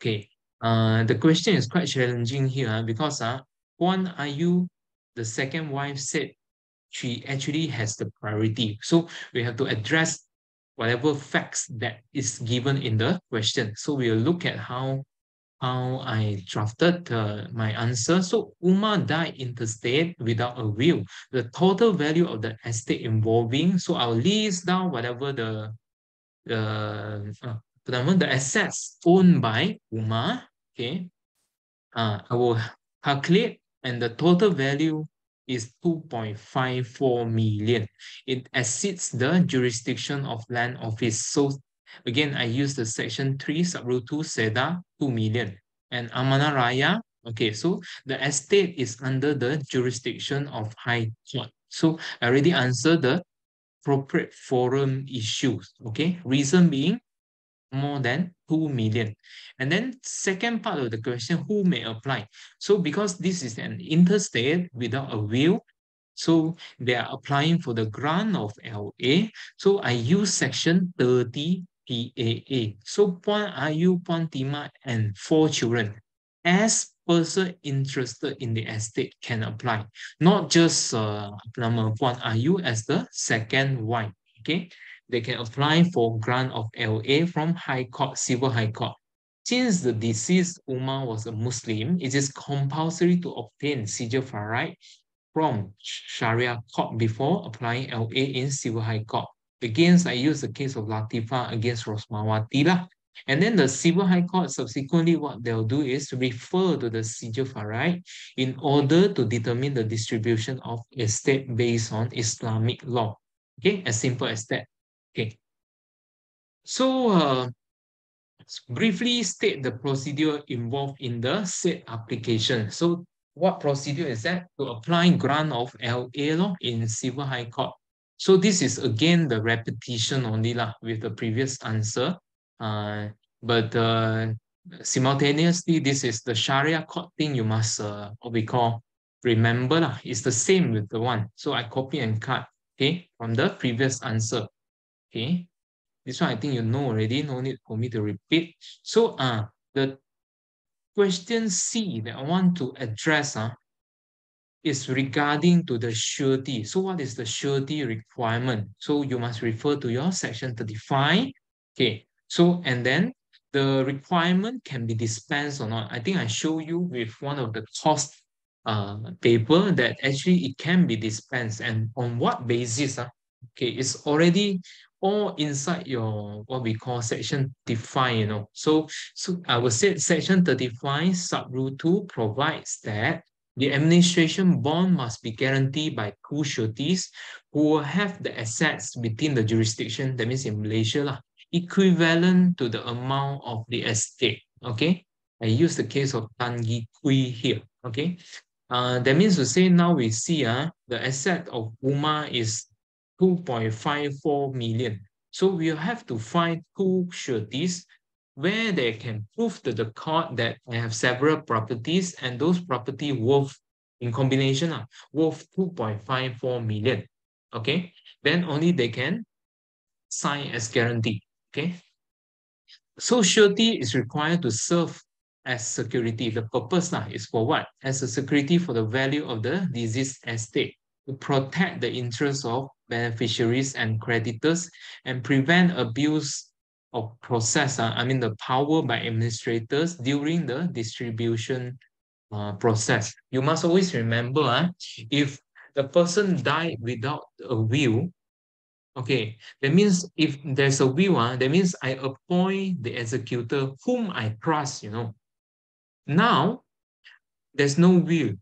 Okay, uh, the question is quite challenging here uh, because uh, Puan Ayu, the second wife, said she actually has the priority. So we have to address whatever facts that is given in the question. So we'll look at how how I drafted uh, my answer. So Umar died intestate without a will. The total value of the estate involving, so I'll list down whatever the the uh, the assets owned by Umar. Okay, uh, I will calculate, and the total value is 2.54 million. It exceeds the jurisdiction of land office. So Again, I use the section 3, subrule 2, SEDA, 2 million. And Amanah Raya, okay, so the estate is under the jurisdiction of High Court. So I already answered the appropriate forum issues, okay? Reason being more than 2 million. And then second part of the question, who may apply? So because this is an intestate without a will, so they are applying for the grant of LA. So I use section 30 PAA. So Puan Ayu, Puan Tima, and four children as person interested in the estate can apply. Not just uh, Puan Ayu as the second wife. Okay, they can apply for grant of LA from High Court, Civil High Court. Since the deceased Umar was a Muslim, it is compulsory to obtain sijil faraid from Sharia court before applying LA in Civil High Court. Against, I use the case of Latifah against Rosmawati lah. And then the Civil High Court subsequently what they'll do is refer to the Faraid in order to determine the distribution of estate based on Islamic law. Okay, as simple as that. Okay. So uh, briefly state the procedure involved in the said application. So what procedure is that? To apply grant of LA law in Civil High Court. So this is again the repetition only lah with the previous answer. Uh, but uh, simultaneously, this is the Sharia court thing you must, uh, what we call, remember lah. It's the same with the one. So I copy and cut, okay, from the previous answer, okay. This one I think you know already, no need for me to repeat. So uh, the question C that I want to address uh, is regarding to the surety. So what is the surety requirement? So you must refer to your section 35. Okay, so and then the requirement can be dispensed or not. I think I show you with one of the cost uh, paper that actually it can be dispensed and on what basis? Uh, okay, it's already all inside your what we call section 35, you know. So, so I would say section 35 sub rule 2 provides that the administration bond must be guaranteed by two sureties who have the assets within the jurisdiction, that means in Malaysia, lah, equivalent to the amount of the estate. Okay, I use the case of Tan Yi Kui here. Okay, uh, that means to say now we see uh, the asset of Umar is 2.54 million. So we'll have to find two sureties where they can prove to the court that I have several properties and those property worth in combination are worth 2.54 million. Okay, then only they can sign as guarantee. Okay. So surety is required to serve as security. The purpose lah, is for what? As a security for the value of the deceased estate to protect the interests of beneficiaries and creditors and prevent abuse of process, uh, I mean the power by administrators during the distribution uh, process. You must always remember uh, if the person died without a will, okay, that means if there's a will, uh, that means I appoint the executor whom I trust, you know. Now, there's no will,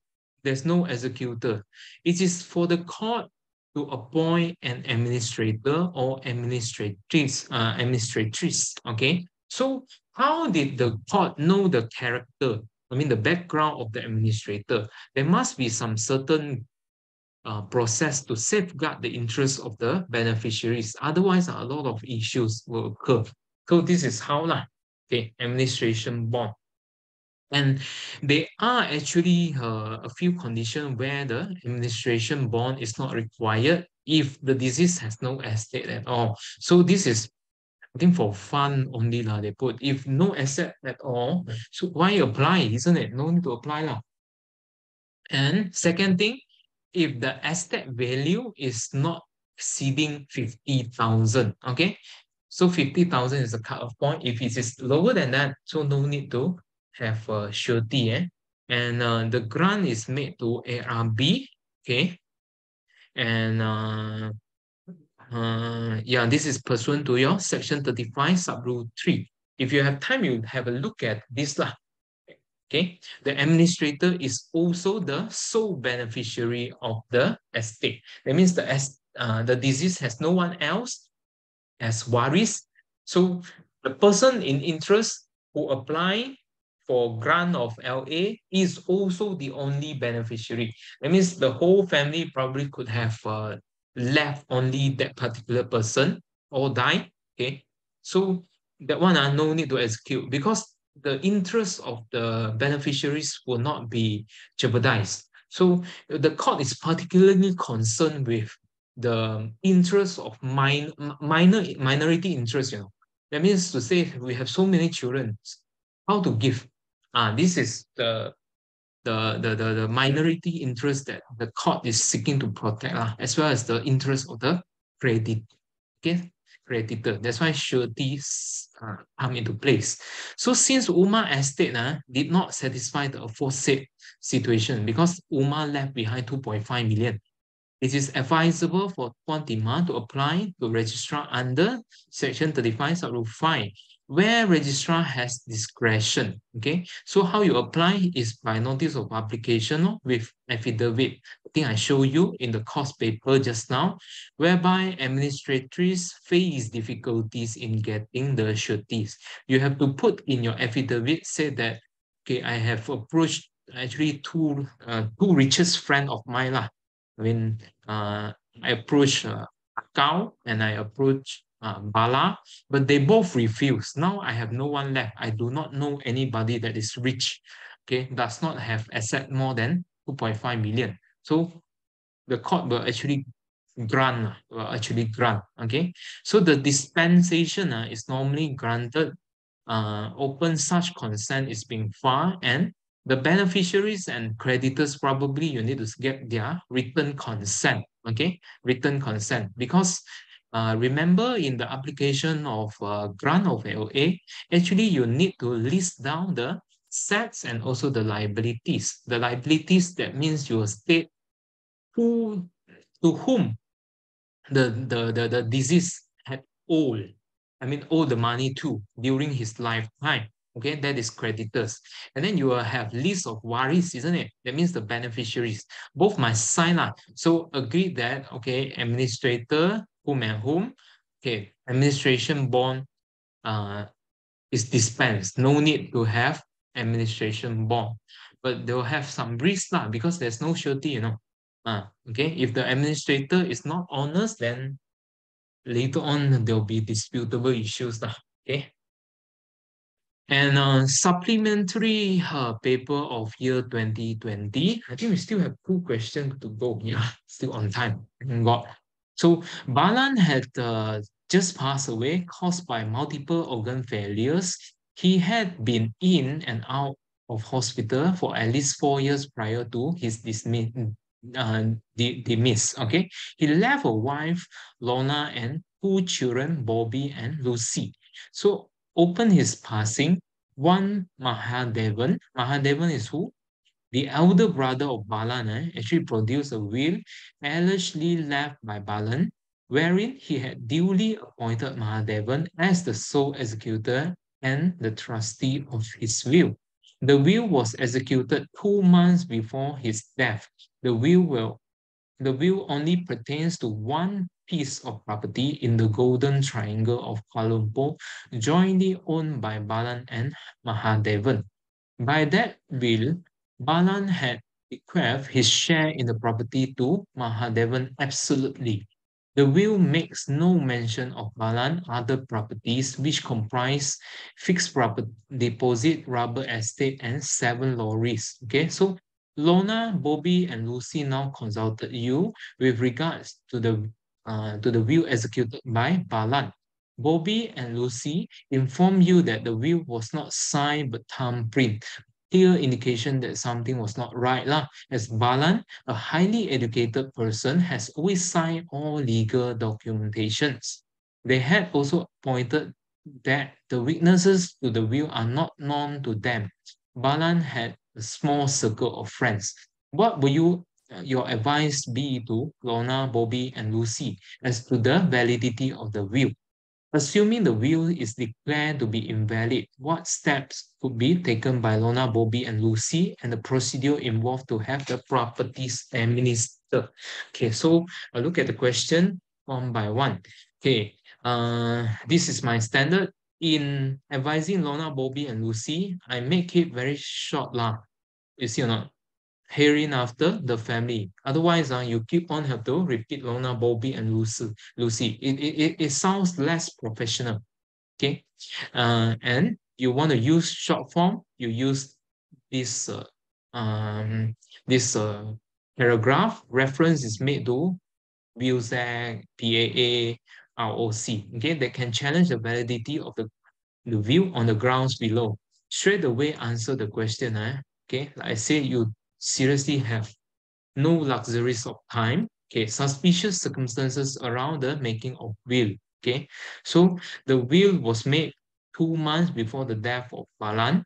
there's no executor. It is for the court to appoint an administrator or administratrice, uh, okay? So how did the court know the character, I mean the background of the administrator? There must be some certain uh, process to safeguard the interests of the beneficiaries. Otherwise, a lot of issues will occur. So this is how lah, okay, administration bond. And there are actually uh, a few conditions where the administration bond is not required if the disease has no estate at all. So this is, I think for fun only lah, they put, if no asset at all, so why apply, isn't it? No need to apply lah. And second thing, if the estate value is not exceeding 50,000, okay? So 50,000 is the cut-off point. If it is lower than that, so no need to have a surety, eh? and uh, the grant is made to ARB, okay, and uh, uh, yeah, this is pursuant to your section 35 sub rule 3. If you have time, you have a look at this lah. Okay, the administrator is also the sole beneficiary of the estate. That means the uh, the disease has no one else as waris. So the person in interest who apply for grant of LA is also the only beneficiary. That means the whole family probably could have uh, left only that particular person or die. Okay, so that one uh, no need to execute because the interest of the beneficiaries will not be jeopardized. So the court is particularly concerned with the interest of min minor minority interest. You know, that means to say we have so many children, how to give uh, this is the, the, the, the, the minority interest that the court is seeking to protect, uh, as well as the interest of the credit, okay, creditor. That's why sureties uh, come into place. So since Umar Estate uh, did not satisfy the aforesaid situation because Umar left behind 2.5 million, it is advisable for Puan Tima to apply to registrar under Section 35 sub rule 5 where registrar has discretion. Okay, so how you apply is by notice of application with affidavit. I think I show you in the course paper just now, whereby administrators face difficulties in getting the sureties. You have to put in your affidavit, say that, okay, I have approached actually two uh, two richest friend of mine lah. I mean, uh, I approached uh, Akau and I approached uh, Bala, but they both refused. Now I have no one left. I do not know anybody that is rich, okay, does not have asset more than 2.5 million. So the court will actually grant, will actually grant, okay. So the dispensation uh, is normally granted, uh, open such consent is being filed and the beneficiaries and creditors probably you need to get their written consent, okay, written consent because uh, remember in the application of uh, grant of LA, actually you need to list down the assets and also the liabilities. The liabilities, that means you state who, to whom the, the, the, the disease had owed, I mean, owe the money to during his lifetime. Okay, that is creditors. And then you will have list of waris, isn't it? That means the beneficiaries. Both must sign up. So agree that, okay, administrator whom and whom. Okay, administration bond uh, is dispensed. No need to have administration bond, but they'll have some risk lah because there's no surety, you know. Uh, okay, if the administrator is not honest, then later on there'll be disputable issues lah. Okay. And uh, supplementary uh, paper of year 2020, I think we still have two questions to go. Yeah, [laughs] still on time. God. So Balan had uh, just passed away caused by multiple organ failures. He had been in and out of hospital for at least four years prior to his dismiss, uh, demise. Okay, he left a wife, Lorna, and two children, Bobby and Lucy. So, open his passing, one Mahadevan. Mahadevan is who? The elder brother of Balan eh, actually produced a will allegedly left by Balan, wherein he had duly appointed Mahadevan as the sole executor and the trustee of his will. The will was executed two months before his death. The will will the will only pertains to one piece of property in the Golden Triangle of Kuala Lumpur, jointly owned by Balan and Mahadevan. By that will, Balan had bequeathed his share in the property to Mahadevan absolutely. The will makes no mention of Balan other properties which comprise fixed property deposit, rubber estate, and seven lorries. Okay, so Lorna, Bobby, and Lucy now consulted you with regards to the uh, to the will executed by Balan. Bobby and Lucy informed you that the will was not signed but thumbprint, clear indication that something was not right lah. As Balan, a highly educated person, has always signed all legal documentations. They had also pointed that the witnesses to the will are not known to them. Balan had a small circle of friends. What will you uh, your advice be to Lorna, Bobby, and Lucy as to the validity of the will? Assuming the will is declared to be invalid, what steps could be taken by Lorna, Bobby, and Lucy and the procedure involved to have the properties administered? Okay, so I look at the question one by one. Okay, uh, this is my standard. In advising Lorna, Bobby, and Lucy, I make it very short lah. You see or not? Hereinafter the family. Otherwise, uh, you keep on have to repeat Lorna, Bobby, and Lucy. Lucy. It, it, it sounds less professional. Okay. Uh, and you want to use short form, you use this uh, um this uh, paragraph. Reference is made to Wills Act, PAA, ROC. Okay, that can challenge the validity of the, the view on the grounds below. Straight away answer the question. Eh? Okay, like I say, you seriously have no luxuries of time, okay, suspicious circumstances around the making of will, okay. So the will was made two months before the death of Balan,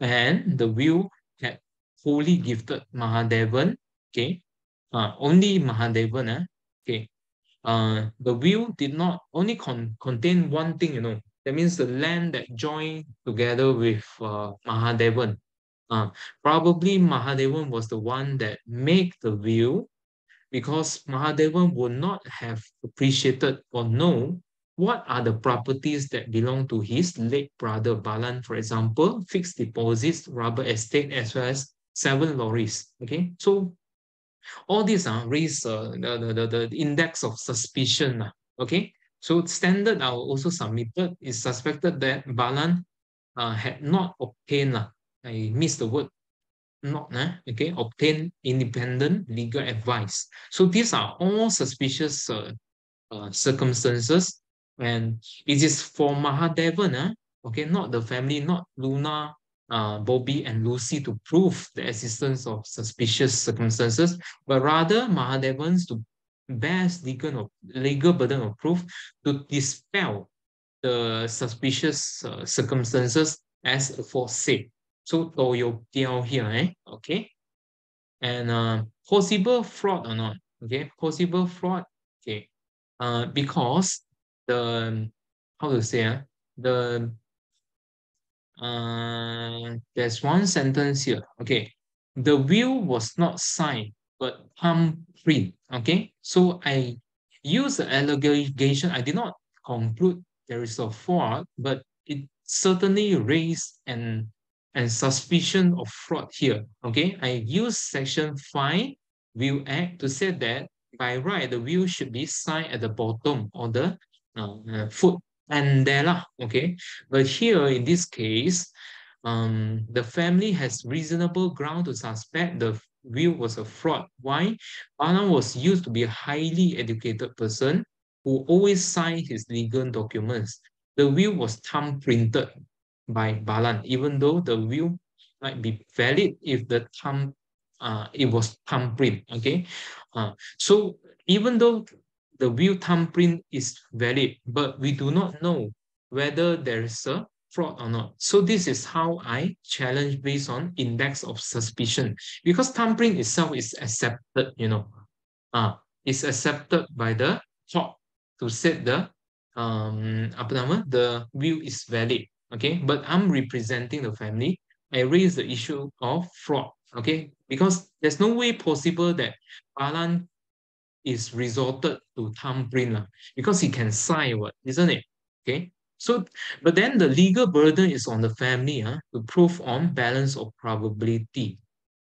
and the will had wholly gifted Mahadevan, okay, uh, only Mahadevan, uh, okay. Uh, the will did not only con contain one thing, you know, That means the land that joined together with uh, Mahadevan. Uh, probably Mahadevan was the one that made the will because Mahadevan would not have appreciated or know what are the properties that belong to his late brother Balan, for example, fixed deposits, rubber estate, as well as seven lorries. Okay, so all these uh, raise uh, the, the, the, the index of suspicion. Uh, okay, so standard are also submitted. It's suspected that Balan uh, had not obtained, uh, I missed the word, not, uh, okay, obtained independent legal advice. So these are all suspicious uh, uh, circumstances and it is for Mahadevan, uh, okay, not the family, not Lorna, uh, Bobby and Lucy to prove the existence of suspicious circumstances, but rather Mahadevan's to bear legal, legal burden of proof to dispel the suspicious uh, circumstances as aforesaid. So Tiao here, eh? okay? And uh, possible fraud or not, okay? Possible fraud, okay? Uh, because the, how to say, uh, the uh, there's one sentence here. Okay. The will was not signed, but thumbprint. Okay. So I use the allegation. I did not conclude there is a fraud, but it certainly raised an, an suspicion of fraud here. Okay. I use section 5 Will Act to say that by right, the will should be signed at the bottom of the uh, uh foot and there lah, okay? But here in this case, um, the family has reasonable ground to suspect the will was a fraud. Why? Balan was used to be a highly educated person who always signed his legal documents. The will was thumb printed by Balan, even though the view might be valid if the thumb uh, it was thumbprint. Okay, uh, so even though the will thumbprint is valid, but we do not know whether there is a fraud or not. So this is how I challenge based on index of suspicion because thumbprint itself is accepted, you know, uh, it's accepted by the court to set the um the view is valid. Okay, but I'm representing the family. I raise the issue of fraud. Okay, because there's no way possible that Balan is resorted to thumbprint lah, because he can sign what, isn't it? Okay. So, but then the legal burden is on the family huh, to prove on balance of probability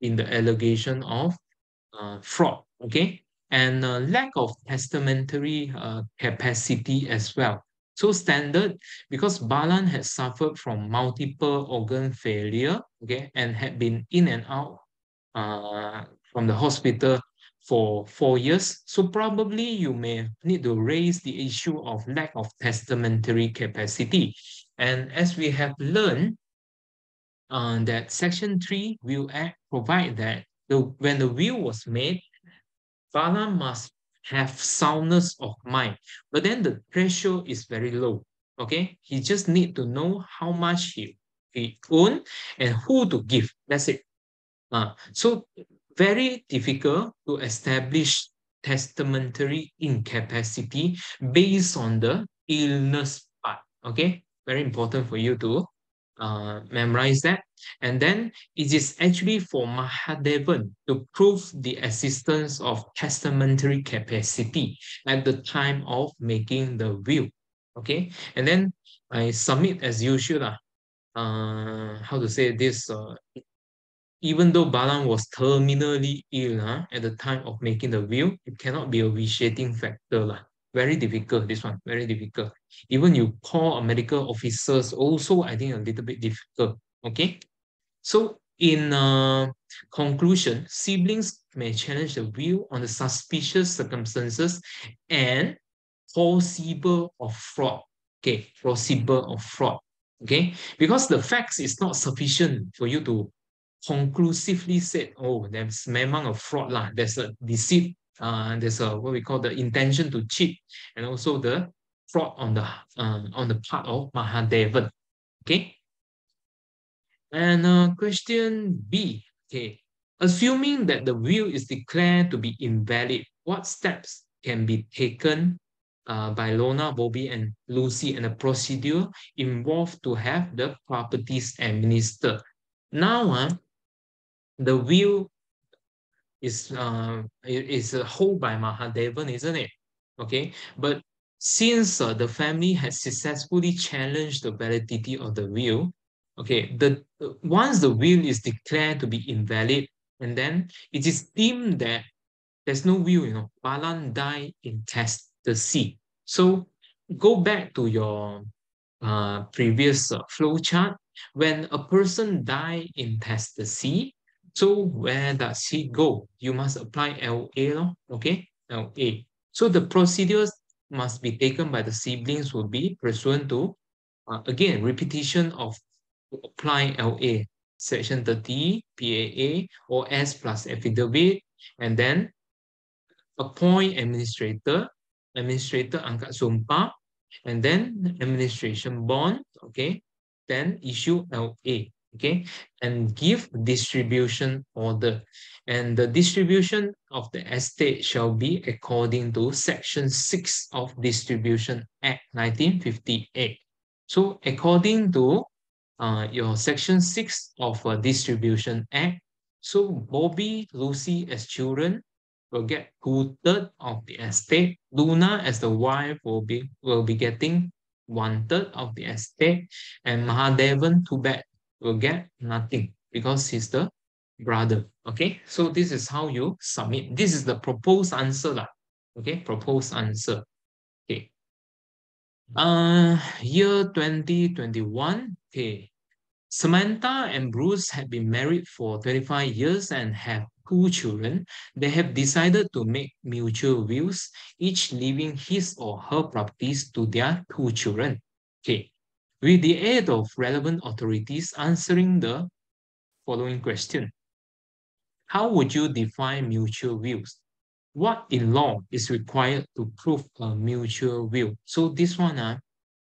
in the allegation of uh, fraud, okay? And uh, lack of testamentary uh, capacity as well. So standard, because Balan had suffered from multiple organ failure, okay, and had been in and out uh, from the hospital for four years. So probably you may need to raise the issue of lack of testamentary capacity. And as we have learned, uh, that Section 3 will act provide that the, when the will was made, Balan must have soundness of mind. But then the threshold is very low. Okay, he just need to know how much he, he own and who to give. That's it. Uh, so very difficult to establish testamentary incapacity based on the illness part. Okay, very important for you to uh, memorize that. And then it is actually for Mahadevan to prove the existence of testamentary capacity at the time of making the will. Okay, and then I submit as usual. Uh, how to say this uh, even though Balan was terminally ill huh, at the time of making the will, it cannot be a vitiating factor. Lah. Very difficult, this one, very difficult. Even you call a medical officers, also I think a little bit difficult, okay? So in uh, conclusion, siblings may challenge the will on the suspicious circumstances and possible of fraud, okay? Possible of fraud, okay? Because the facts is not sufficient for you to conclusively said, oh, there's memang a fraud lah. There's a deceit. Uh, there's a what we call the intention to cheat, and also the fraud on the uh, on the part of Mahadevan. Okay. And uh, question B. Okay. Assuming that the will is declared to be invalid, what steps can be taken uh, by Lorna, Bobby, and Lucy, and the procedure involved to have the properties administered. Now, uh, the will is uh, is uh, hold by Mahadevan, isn't it? Okay, but since uh, the family has successfully challenged the validity of the will, okay, the once the will is declared to be invalid, and then it is deemed that there's no will, you know, Balan died intestacy. So go back to your uh, previous uh, flow chart. When a person die intestacy, so where does he go? You must apply LA, okay? LA. So the procedures must be taken by the siblings will be pursuant to, uh, again, repetition of apply LA, section 30, PAA, or S plus affidavit, and then appoint administrator, administrator angkat sumpah, and then administration bond, okay, then issue LA, okay, and give distribution order. And the distribution of the estate shall be according to Section 6 of Distribution Act 1958. So according to uh, your Section 6 of uh, Distribution Act, so Bobby, Lucy as children will get two-thirds of the estate. Lorna as the wife will be, will be getting one-third of the estate. And Mahadevan, too bad, will get nothing because he's the brother. Okay, so this is how you submit. This is the proposed answer. Lah. Okay, proposed answer. Okay. Uh, year 2021. Okay. Samantha and Bruce had been married for 25 years and have two children. They have decided to make mutual wills, each leaving his or her properties to their two children. Okay. With the aid of relevant authorities answering the following question. How would you define mutual wills? What in law is required to prove a mutual will? So this one, uh,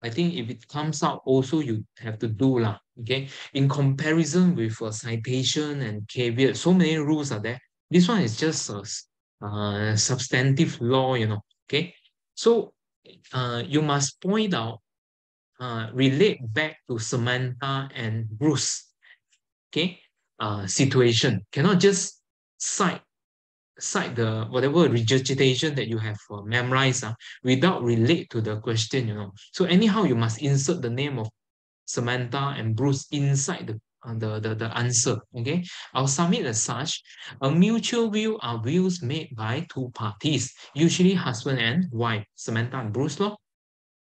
I think if it comes out, also you have to do lah. Okay, in comparison with a citation and caveat, so many rules are there. This one is just a uh, substantive law, you know. Okay, so uh, you must point out, uh, relate back to Samantha and Bruce. Okay, uh, situation. Cannot just cite cite the whatever regurgitation that you have uh, memorized uh, without relate to the question, you know. So anyhow, you must insert the name of Samantha and Bruce inside the uh, the, the, the answer, okay? I'll submit as such. A mutual will are wills made by two parties, usually husband and wife, Samantha and Bruce, law,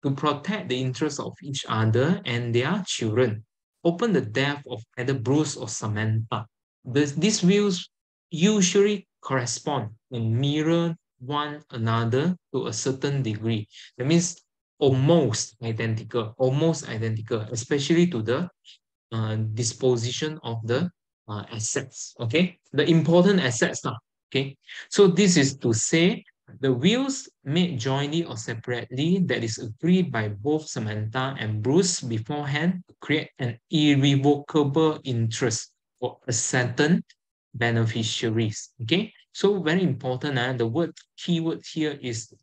to protect the interests of each other and their children Open the death of either Bruce or Samantha. This, these views usually correspond and mirror one another to a certain degree. That means almost identical, almost identical, especially to the uh, disposition of the uh, assets, okay? The important assets okay? So this is to say the wills made jointly or separately that is agreed by both Samantha and Bruce beforehand create an irrevocable interest for a certain beneficiaries. Okay, so very important. Uh, the word keyword here is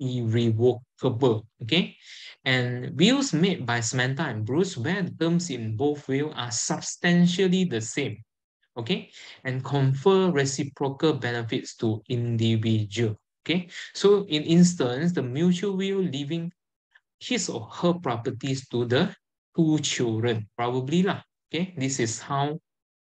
irrevocable. Okay, and wills made by Samantha and Bruce, where the terms in both will are substantially the same. Okay, and confer reciprocal benefits to individual. Okay, so in instance, the mutual will leaving his or her properties to the two children, probably lah. Okay, this is how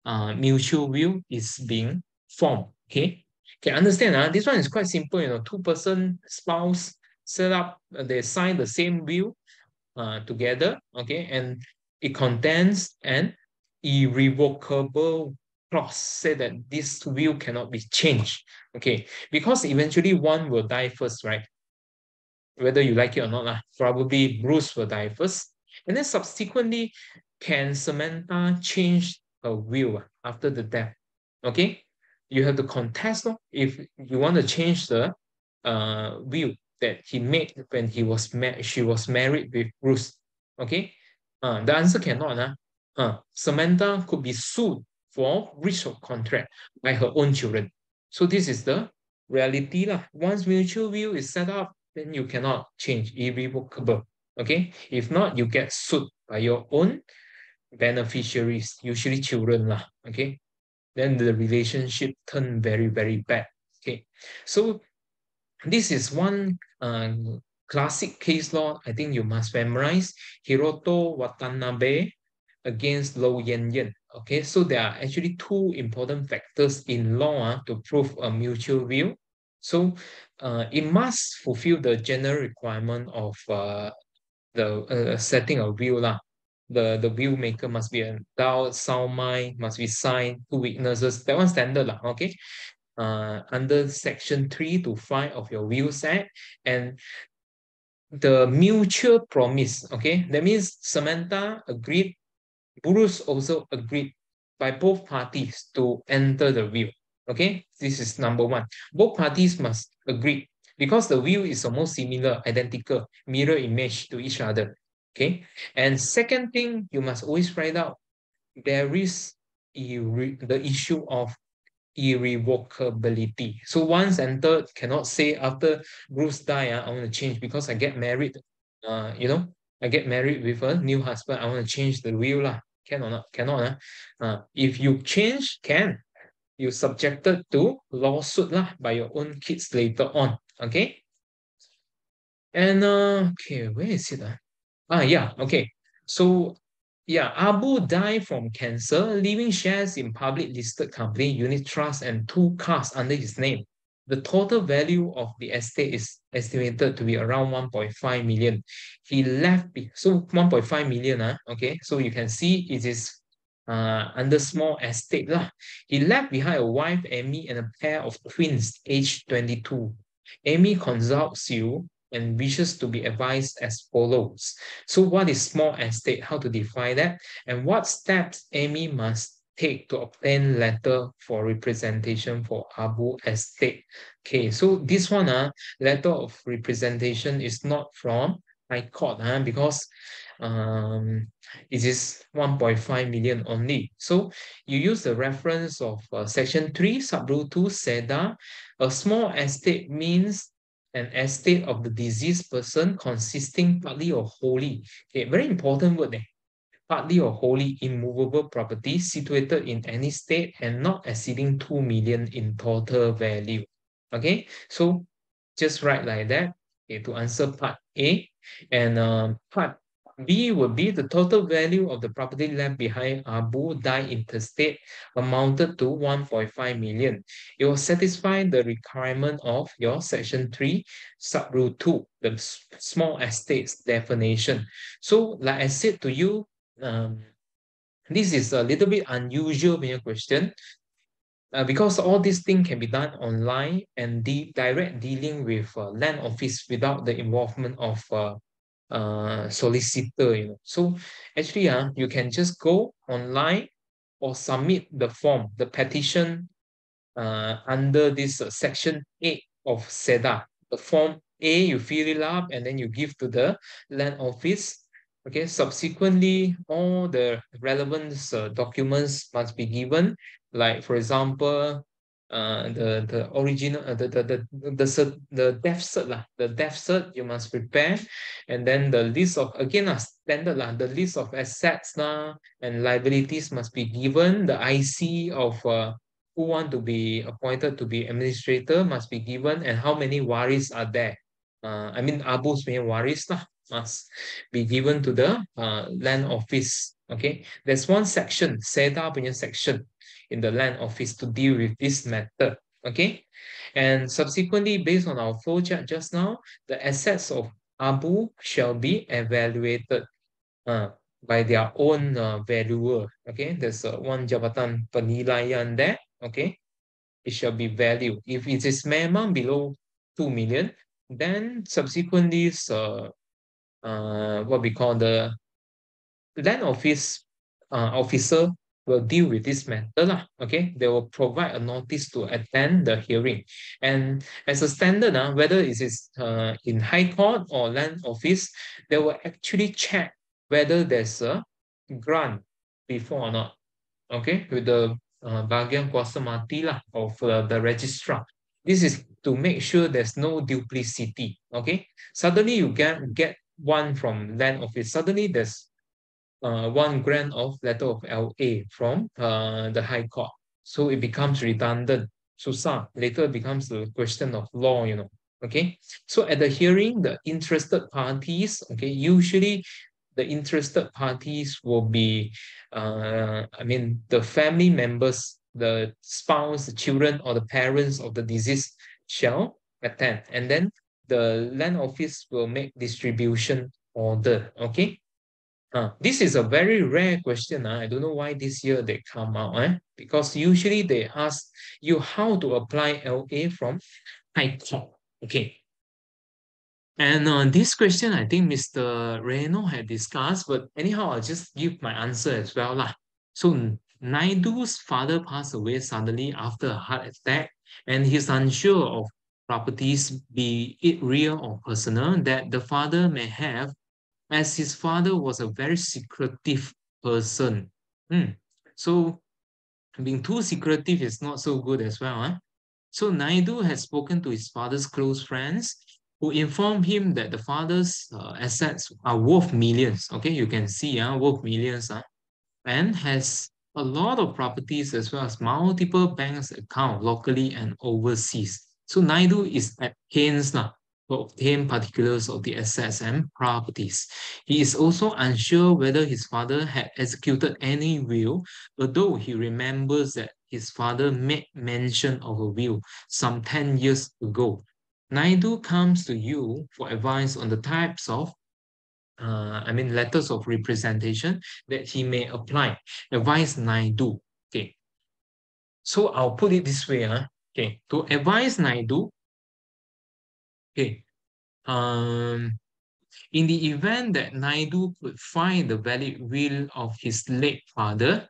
uh, mutual will is being formed. Okay, okay, understand? Uh, this one is quite simple. You know, two person spouse set up, uh, they sign the same will uh, together. Okay, and it contains an irrevocable clause say that this will cannot be changed. Okay, because eventually one will die first, right? Whether you like it or not, lah, probably Bruce will die first. And then subsequently, can Samantha change her will after the death? Okay, you have to contest no? if you want to change the uh, will that he made when he was she was married with Bruce. Okay, uh, the answer cannot. Uh. Uh, Samantha could be sued for breach of contract by her own children. So this is the reality. Lah. Once mutual will is set up, then you cannot change, irrevocable. Okay, if not, you get sued by your own beneficiaries, usually children lah. Okay, then the relationship turn very very bad. Okay, so this is one uh, classic case law. I think you must memorize Hiroto Watanabe against Low Yan Yan. Okay, so there are actually two important factors in law uh, to prove a mutual will. So uh, it must fulfill the general requirement of uh, the uh, setting a will. Lah. The, the will maker must be a doubt, sound mind, must be signed, two witnesses. That one standard, lah, okay? Uh, under section 3 to 5 of your Wills Act. And the mutual promise, okay? That means Samantha agreed Bruce also agreed by both parties to enter the will. Okay, this is number one. Both parties must agree because the will is almost similar, identical, mirror image to each other. Okay, and second thing, you must always write out there is the issue of irrevocability. So once entered, cannot say after Bruce die, uh, I want to change because I get married. Uh, you know, I get married with a new husband, I want to change the will lah. Can or not? Cannot. Uh. Uh, if you change, can. You subjected to lawsuit lah by your own kids later on. Okay. And uh, okay, where is it? Uh? Ah, yeah, okay. So yeah, Abu died from cancer, leaving shares in public listed company, unit trust, and two cars under his name the total value of the estate is estimated to be around 1.5 million. He left, so 1.5 million, uh, okay, so you can see it is uh, under small estate. Lah. He left behind a wife, Amy, and a pair of twins, aged 22. Amy consults you and wishes to be advised as follows. So what is small estate? How to define that? And what steps Amy must take to obtain letter for representation for Abu Estate. Okay, so this one, uh, letter of representation is not from High Court uh, because um, it is 1.5 million only. So you use the reference of uh, section 3, subrule 2, SEDA. A small estate means an estate of the deceased person consisting partly or wholly. Okay, very important word there partly or wholly immovable property situated in any state and not exceeding 2 million in total value. Okay, so just write like that okay, to answer part A. And um, part B would be the total value of the property left behind Abu died intestate amounted to 1.5 million. It will satisfy the requirement of your section 3, subrule 2, the small estates definition. So like I said to you, um, this is a little bit unusual your question uh, because all these things can be done online and the direct dealing with uh, land office without the involvement of uh, uh, solicitor. You know, so actually, uh, you can just go online or submit the form, the petition uh, under this uh, section 8 of SEDA. The form A, you fill it up and then you give to the land office Okay, subsequently, all the relevant uh, documents must be given, like for example, uh, the the original uh, the the the the the death cert lah, the death cert you must prepare, and then the list of again uh, standard lah, the list of assets lah and liabilities must be given. The IC of uh, who want to be appointed to be administrator must be given, and how many waris are there. Uh, I mean Abu's main waris lah must be given to the uh, land office. Okay, there's one section, SEDA punya section in the land office to deal with this matter. Okay, and subsequently, based on our flow chart just now, the assets of Abu shall be evaluated uh, by their own uh, valuer. Okay, there's uh, one jabatan penilaian there. Okay, it shall be valued. If it is memang below 2 million, then subsequently uh, uh, what we call the land office uh, officer will deal with this matter. Lah, okay, they will provide a notice to attend the hearing. And as a standard, uh, whether it is uh, in High Court or land office, they will actually check whether there's a grant before or not. Okay, with the uh, Bahagian kuasa mati lah of uh, the registrar. This is to make sure there's no duplicity. Okay, suddenly you get get one from land office. Suddenly there's uh, one grant of letter of LA from uh, the High Court. So it becomes redundant. Susah later becomes the question of law, you know. Okay. So at the hearing, the interested parties, okay, usually the interested parties will be, uh, I mean, the family members, the spouse, the children, or the parents of the deceased shall attend. And then the land office will make distribution order. Okay. Uh, this is a very rare question. Uh. I don't know why this year they come out. Eh? Because usually they ask you how to apply LA from High Court. Okay. And uh, this question, I think Mr. Reno had discussed, but anyhow, I'll just give my answer as well. Lah. So Naidu's father passed away suddenly after a heart attack, and he's unsure of properties, be it real or personal, that the father may have as his father was a very secretive person. Hmm. So being too secretive is not so good as well. Huh? So Naidu has spoken to his father's close friends who informed him that the father's uh, assets are worth millions. Okay, you can see uh, worth millions uh, and has a lot of properties as well as multiple banks account locally and overseas. So Naidu is at pains now to obtain particulars of the assets and properties. He is also unsure whether his father had executed any will, although he remembers that his father made mention of a will some 10 years ago. Naidu comes to you for advice on the types of uh, I mean, letters of representation that he may apply. Advise Naidu. Okay. So I'll put it this way. Huh? Okay. To advise Naidu, Okay. Um, in the event that Naidu could find the valid will of his late father,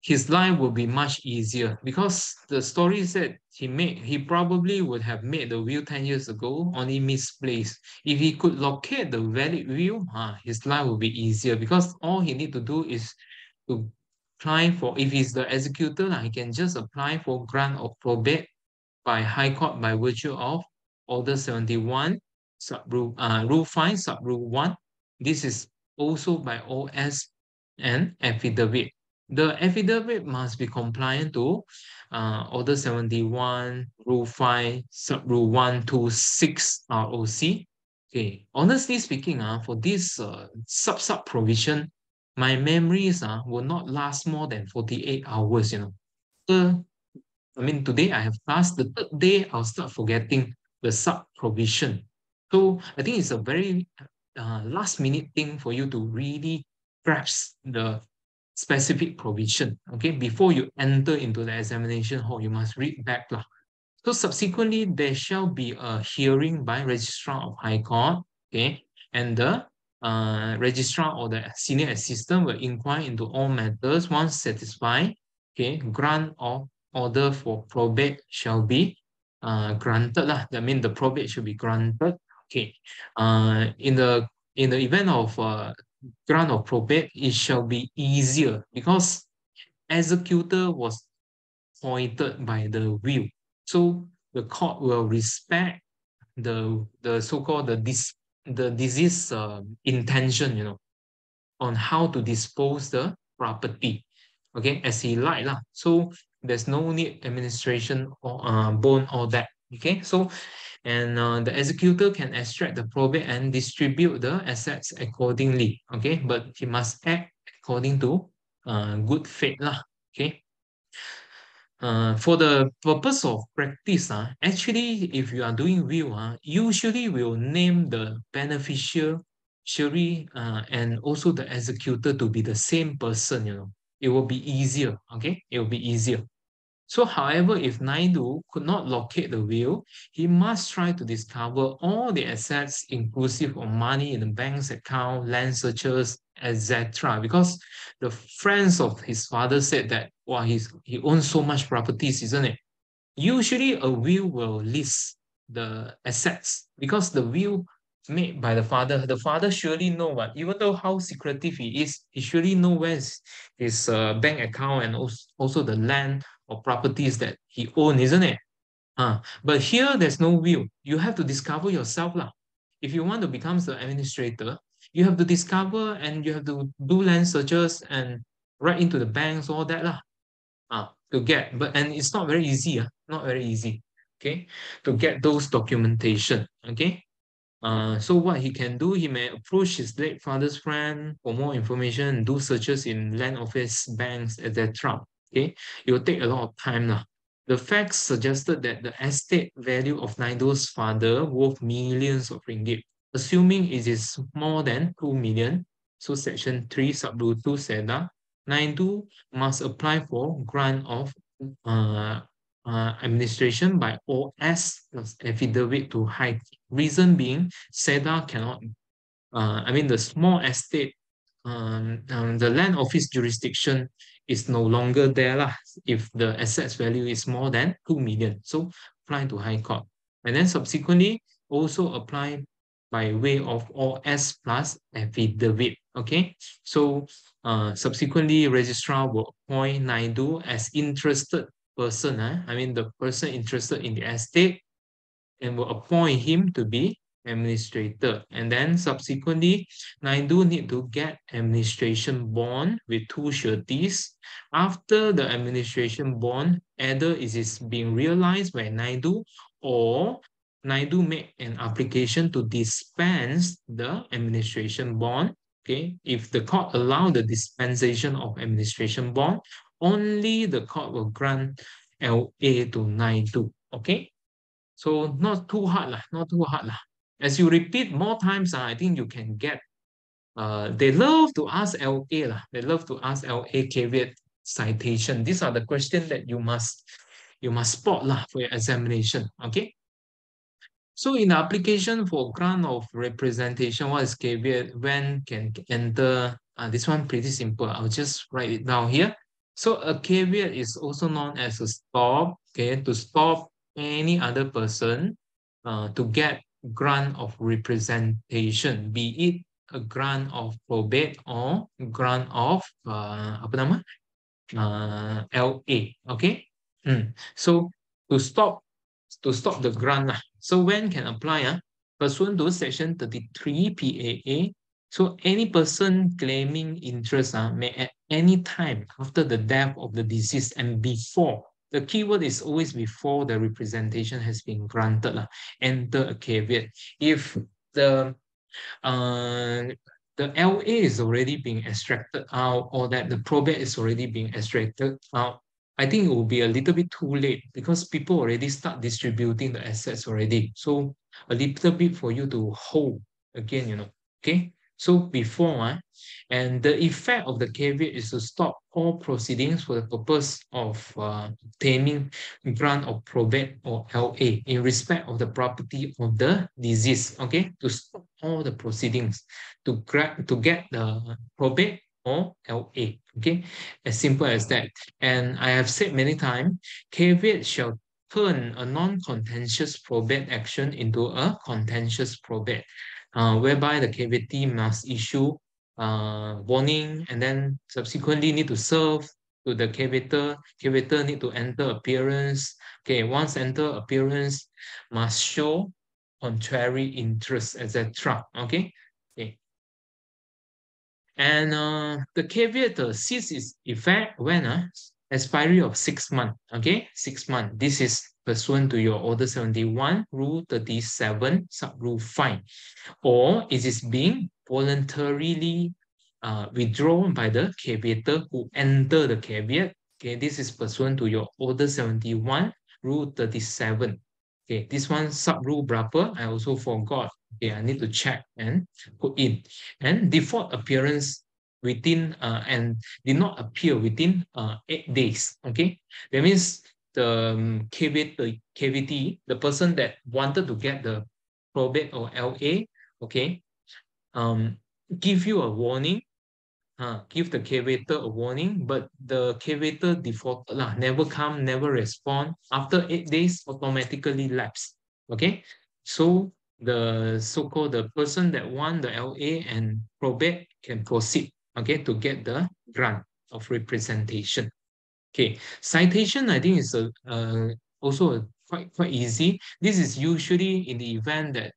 his life will be much easier because the story said he made he probably would have made the will 10 years ago, only misplaced. If he could locate the valid will, uh, his life will be easier because all he need to do is to apply for, if he's the executor, he can just apply for grant of probate by High Court by virtue of Order 71, sub rule, uh, rule 5, sub rule 1. This is also by OS and affidavit. The affidavit must be compliant to uh, Order 71, Rule 5, Sub Rule 1 to 6 ROC. Okay, honestly speaking, uh, for this uh, sub-sub provision, my memories uh, will not last more than 48 hours, you know. So, I mean, today I have class, the third day I'll start forgetting the sub provision. So I think it's a very uh, last minute thing for you to really grasp the specific provision. Okay, before you enter into the examination hall, you must read back. Lah. So subsequently, there shall be a hearing by registrar of High Court. Okay, and the uh, registrar or the senior assistant will inquire into all matters. Once satisfied, okay, grant of order for probate shall be uh, granted lah. That means the probate should be granted. Okay. Uh, in the in the event of uh, grant of probate, it shall be easier because executor was appointed by the will. So the court will respect the the so-called the dis the disease uh, intention, you know, on how to dispose the property. Okay, as he like lah. So there's no need administration or uh, bone or that. Okay, so and uh, the executor can extract the probate and distribute the assets accordingly. Okay, but he must act according to uh, good faith lah. Okay. Uh, for the purpose of practice, uh, actually, if you are doing will, uh, usually we'll name the beneficiary uh, and also the executor to be the same person, you know. It will be easier, okay? It will be easier. So however, if Naidu could not locate the will, he must try to discover all the assets inclusive of money in the bank's account, land searches, etc. Because the friends of his father said that, well, he's, he owns so much properties, isn't it? Usually a will will list the assets because the will made by the father, the father surely know what, even though how secretive he is, he surely know where's his uh, bank account and also, also the land or properties that he owns, isn't it? Uh, but here there's no will. You have to discover yourself. Lah. If you want to become the administrator, you have to discover and you have to do land searches and write into the banks, all that. Lah. Uh, to get, but and it's not very easy, uh, not very easy. Okay, to get those documentation. Okay. Uh, so what he can do, he may approach his late father's friend for more information, do searches in land office, banks, etc. Okay, it will take a lot of time. Lah. The facts suggested that the estate value of Naidu's father worth millions of ringgit, assuming it is more than 2 million. So section 3 sub-rule 2 said that Naidu must apply for grant of uh, uh, administration by OS plus affidavit to high. Reason being, SEDA cannot, uh, I mean, the small estate, um, um, the land office jurisdiction is no longer there lah, if the assets value is more than 2 million. So apply to High Court. And then subsequently, also apply by way of OS plus affidavit. Okay, so uh, subsequently, registrar will appoint Naidu as interested person, eh? I mean the person interested in the estate and will appoint him to be administrator. And then subsequently, Naidu need to get administration bond with two sureties. After the administration bond, either it is being realized by Naidu or Naidu make an application to dispense the administration bond. Okay, if the court allow the dispensation of administration bond, only the court will grant LA to Naidu. Okay. So not too hard, lah, not too hard. Lah. As you repeat more times, uh, I think you can get uh, they love to ask LA. Lah. They love to ask LA caveat citation. These are the questions that you must you must spot lah, for your examination. Okay. So in the application for grant of representation, what is caveat? When can enter? Uh, this one pretty simple. I'll just write it down here. So a caveat is also known as a stop, okay, to stop any other person uh, to get grant of representation, be it a grant of probate or grant of uh, apa nama? Uh, LA, okay? Mm. So to stop to stop the grant lah. So when can apply? Uh? Pursuant to section 33 PAA, so any person claiming interest uh, may at any time after the death of the deceased and before, the keyword is always before the representation has been granted, uh, enter a caveat. If the uh, the LA is already being extracted out or that the probate is already being extracted out, I think it will be a little bit too late because people already start distributing the assets already. So a little bit for you to hold again, you know, okay? So before, uh, and the effect of the caveat is to stop all proceedings for the purpose of uh, obtaining grant of probate or LA in respect of the property of the disease, okay? To stop all the proceedings to, grab, to get the probate or LA, okay? As simple as that. And I have said many times, caveat shall turn a non-contentious probate action into a contentious probate uh, whereby the KVT must issue uh, warning and then subsequently need to serve to the caveator. Caveator need to enter appearance. Okay, once enter appearance, must show contrary interest, etc. Okay. Okay. And uh, the caveat uh, cease its effect when uh, expiry of six months. Okay, six months. This is pursuant to your Order 71, Rule 37, Sub Rule 5, or it is being voluntarily uh, withdrawn by the caveator who enter the caveat. Okay, this is pursuant to your Order 71, Rule 37. Okay, this one sub rule berapa? I also forgot. Okay, I need to check and put in. And default appearance within uh, and did not appear within uh, eight days. Okay, that means the um, KVT, the person that wanted to get the probate or LA, okay, um, give you a warning, uh, give the caveator a warning, but the caveator defaulted, lah, never come, never respond. After eight days, automatically lapse. Okay, so the so-called the person that won the LA and probate can proceed, okay, to get the grant of representation. Okay, citation I think is a uh, also a quite quite easy. This is usually in the event that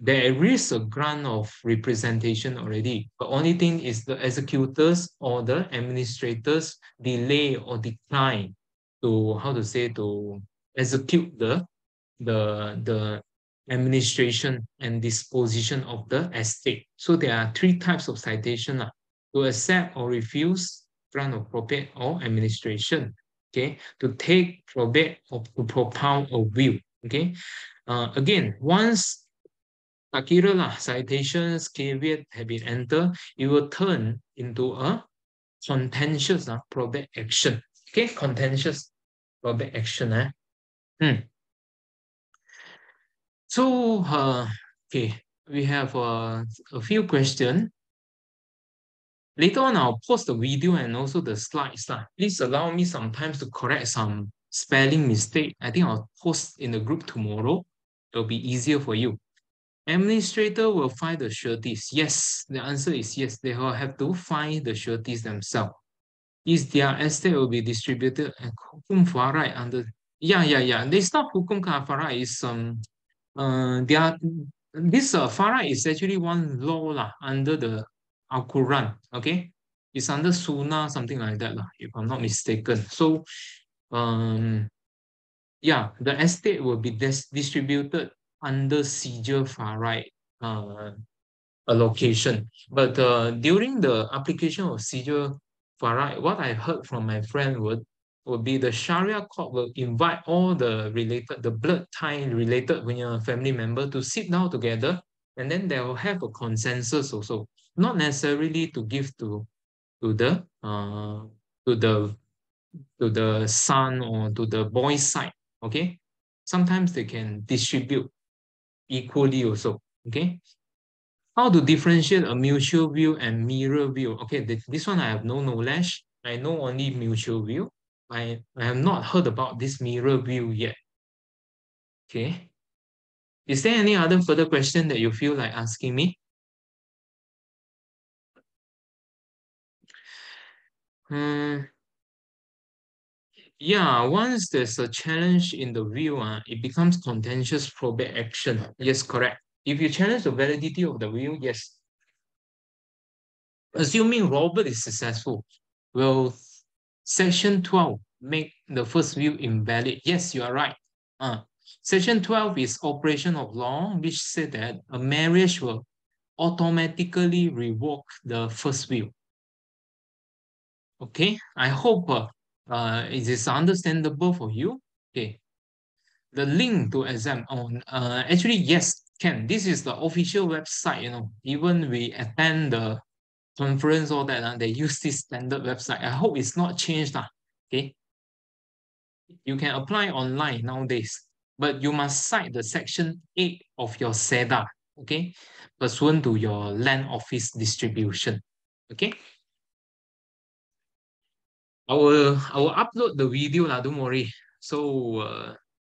there is a grant of representation already. The only thing is the executors or the administrators delay or decline to how to say to execute the the the administration and disposition of the estate. So there are three types of citation uh, to accept or refuse grant of probate or administration. Okay, to take probate or to propound a will. Okay, uh, again, once Takira lah, citations, caveat have been entered, it will turn into a contentious uh, probate action. Okay, contentious probate action. Eh? Hmm. So, uh, okay, we have uh, a few questions. Later on, I'll post the video and also the slides. Uh. Please allow me some time to correct some spelling mistake. I think I'll post in the group tomorrow. It'll be easier for you. Administrator will find the sureties. Yes, the answer is yes. They will have to find the sureties themselves. Is their estate will be distributed and hukum faraid under yeah yeah yeah. It's not hukum kafara, is um uh, they are, this uh, Faraid is actually one law lah, under the Al Quran. Okay, it's under Sunnah, something like that lah, if I'm not mistaken. So, um, yeah, the estate will be dis distributed under sijil Faraid uh, allocation. But uh, during the application of seizure far right, what I heard from my friend would will be the Sharia court will invite all the related, the blood tie related when you're a family member to sit down together and then they will have a consensus also. Not necessarily to give to to the uh to the to the son or to the boy's side. Okay. Sometimes they can distribute equally also. Okay. How to differentiate a mutual will and mirror will? Okay, this, this one I have no knowledge. I know only mutual will. I, I have not heard about this mirror will yet. Okay. Is there any other further question that you feel like asking me? Hmm. Yeah, once there's a challenge in the view, uh, it becomes contentious probate action. Yes, correct. If you challenge the validity of the will, yes. Assuming Robert is successful, will Section 12 make the first will invalid. Yes, you are right. Uh, Section 12 is operation of law, which said that a marriage will automatically revoke the first will. Okay, I hope uh, uh, is this understandable for you. Okay, the link to exam on uh, actually yes can this is the official website you know even we attend the conference all that, uh, they use this standard website. I hope it's not changed. Uh, okay. You can apply online nowadays, but you must cite the section 8 of your SEDA, okay, pursuant to your land office distribution. Okay. I will, I will upload the video, lah, don't worry. So uh,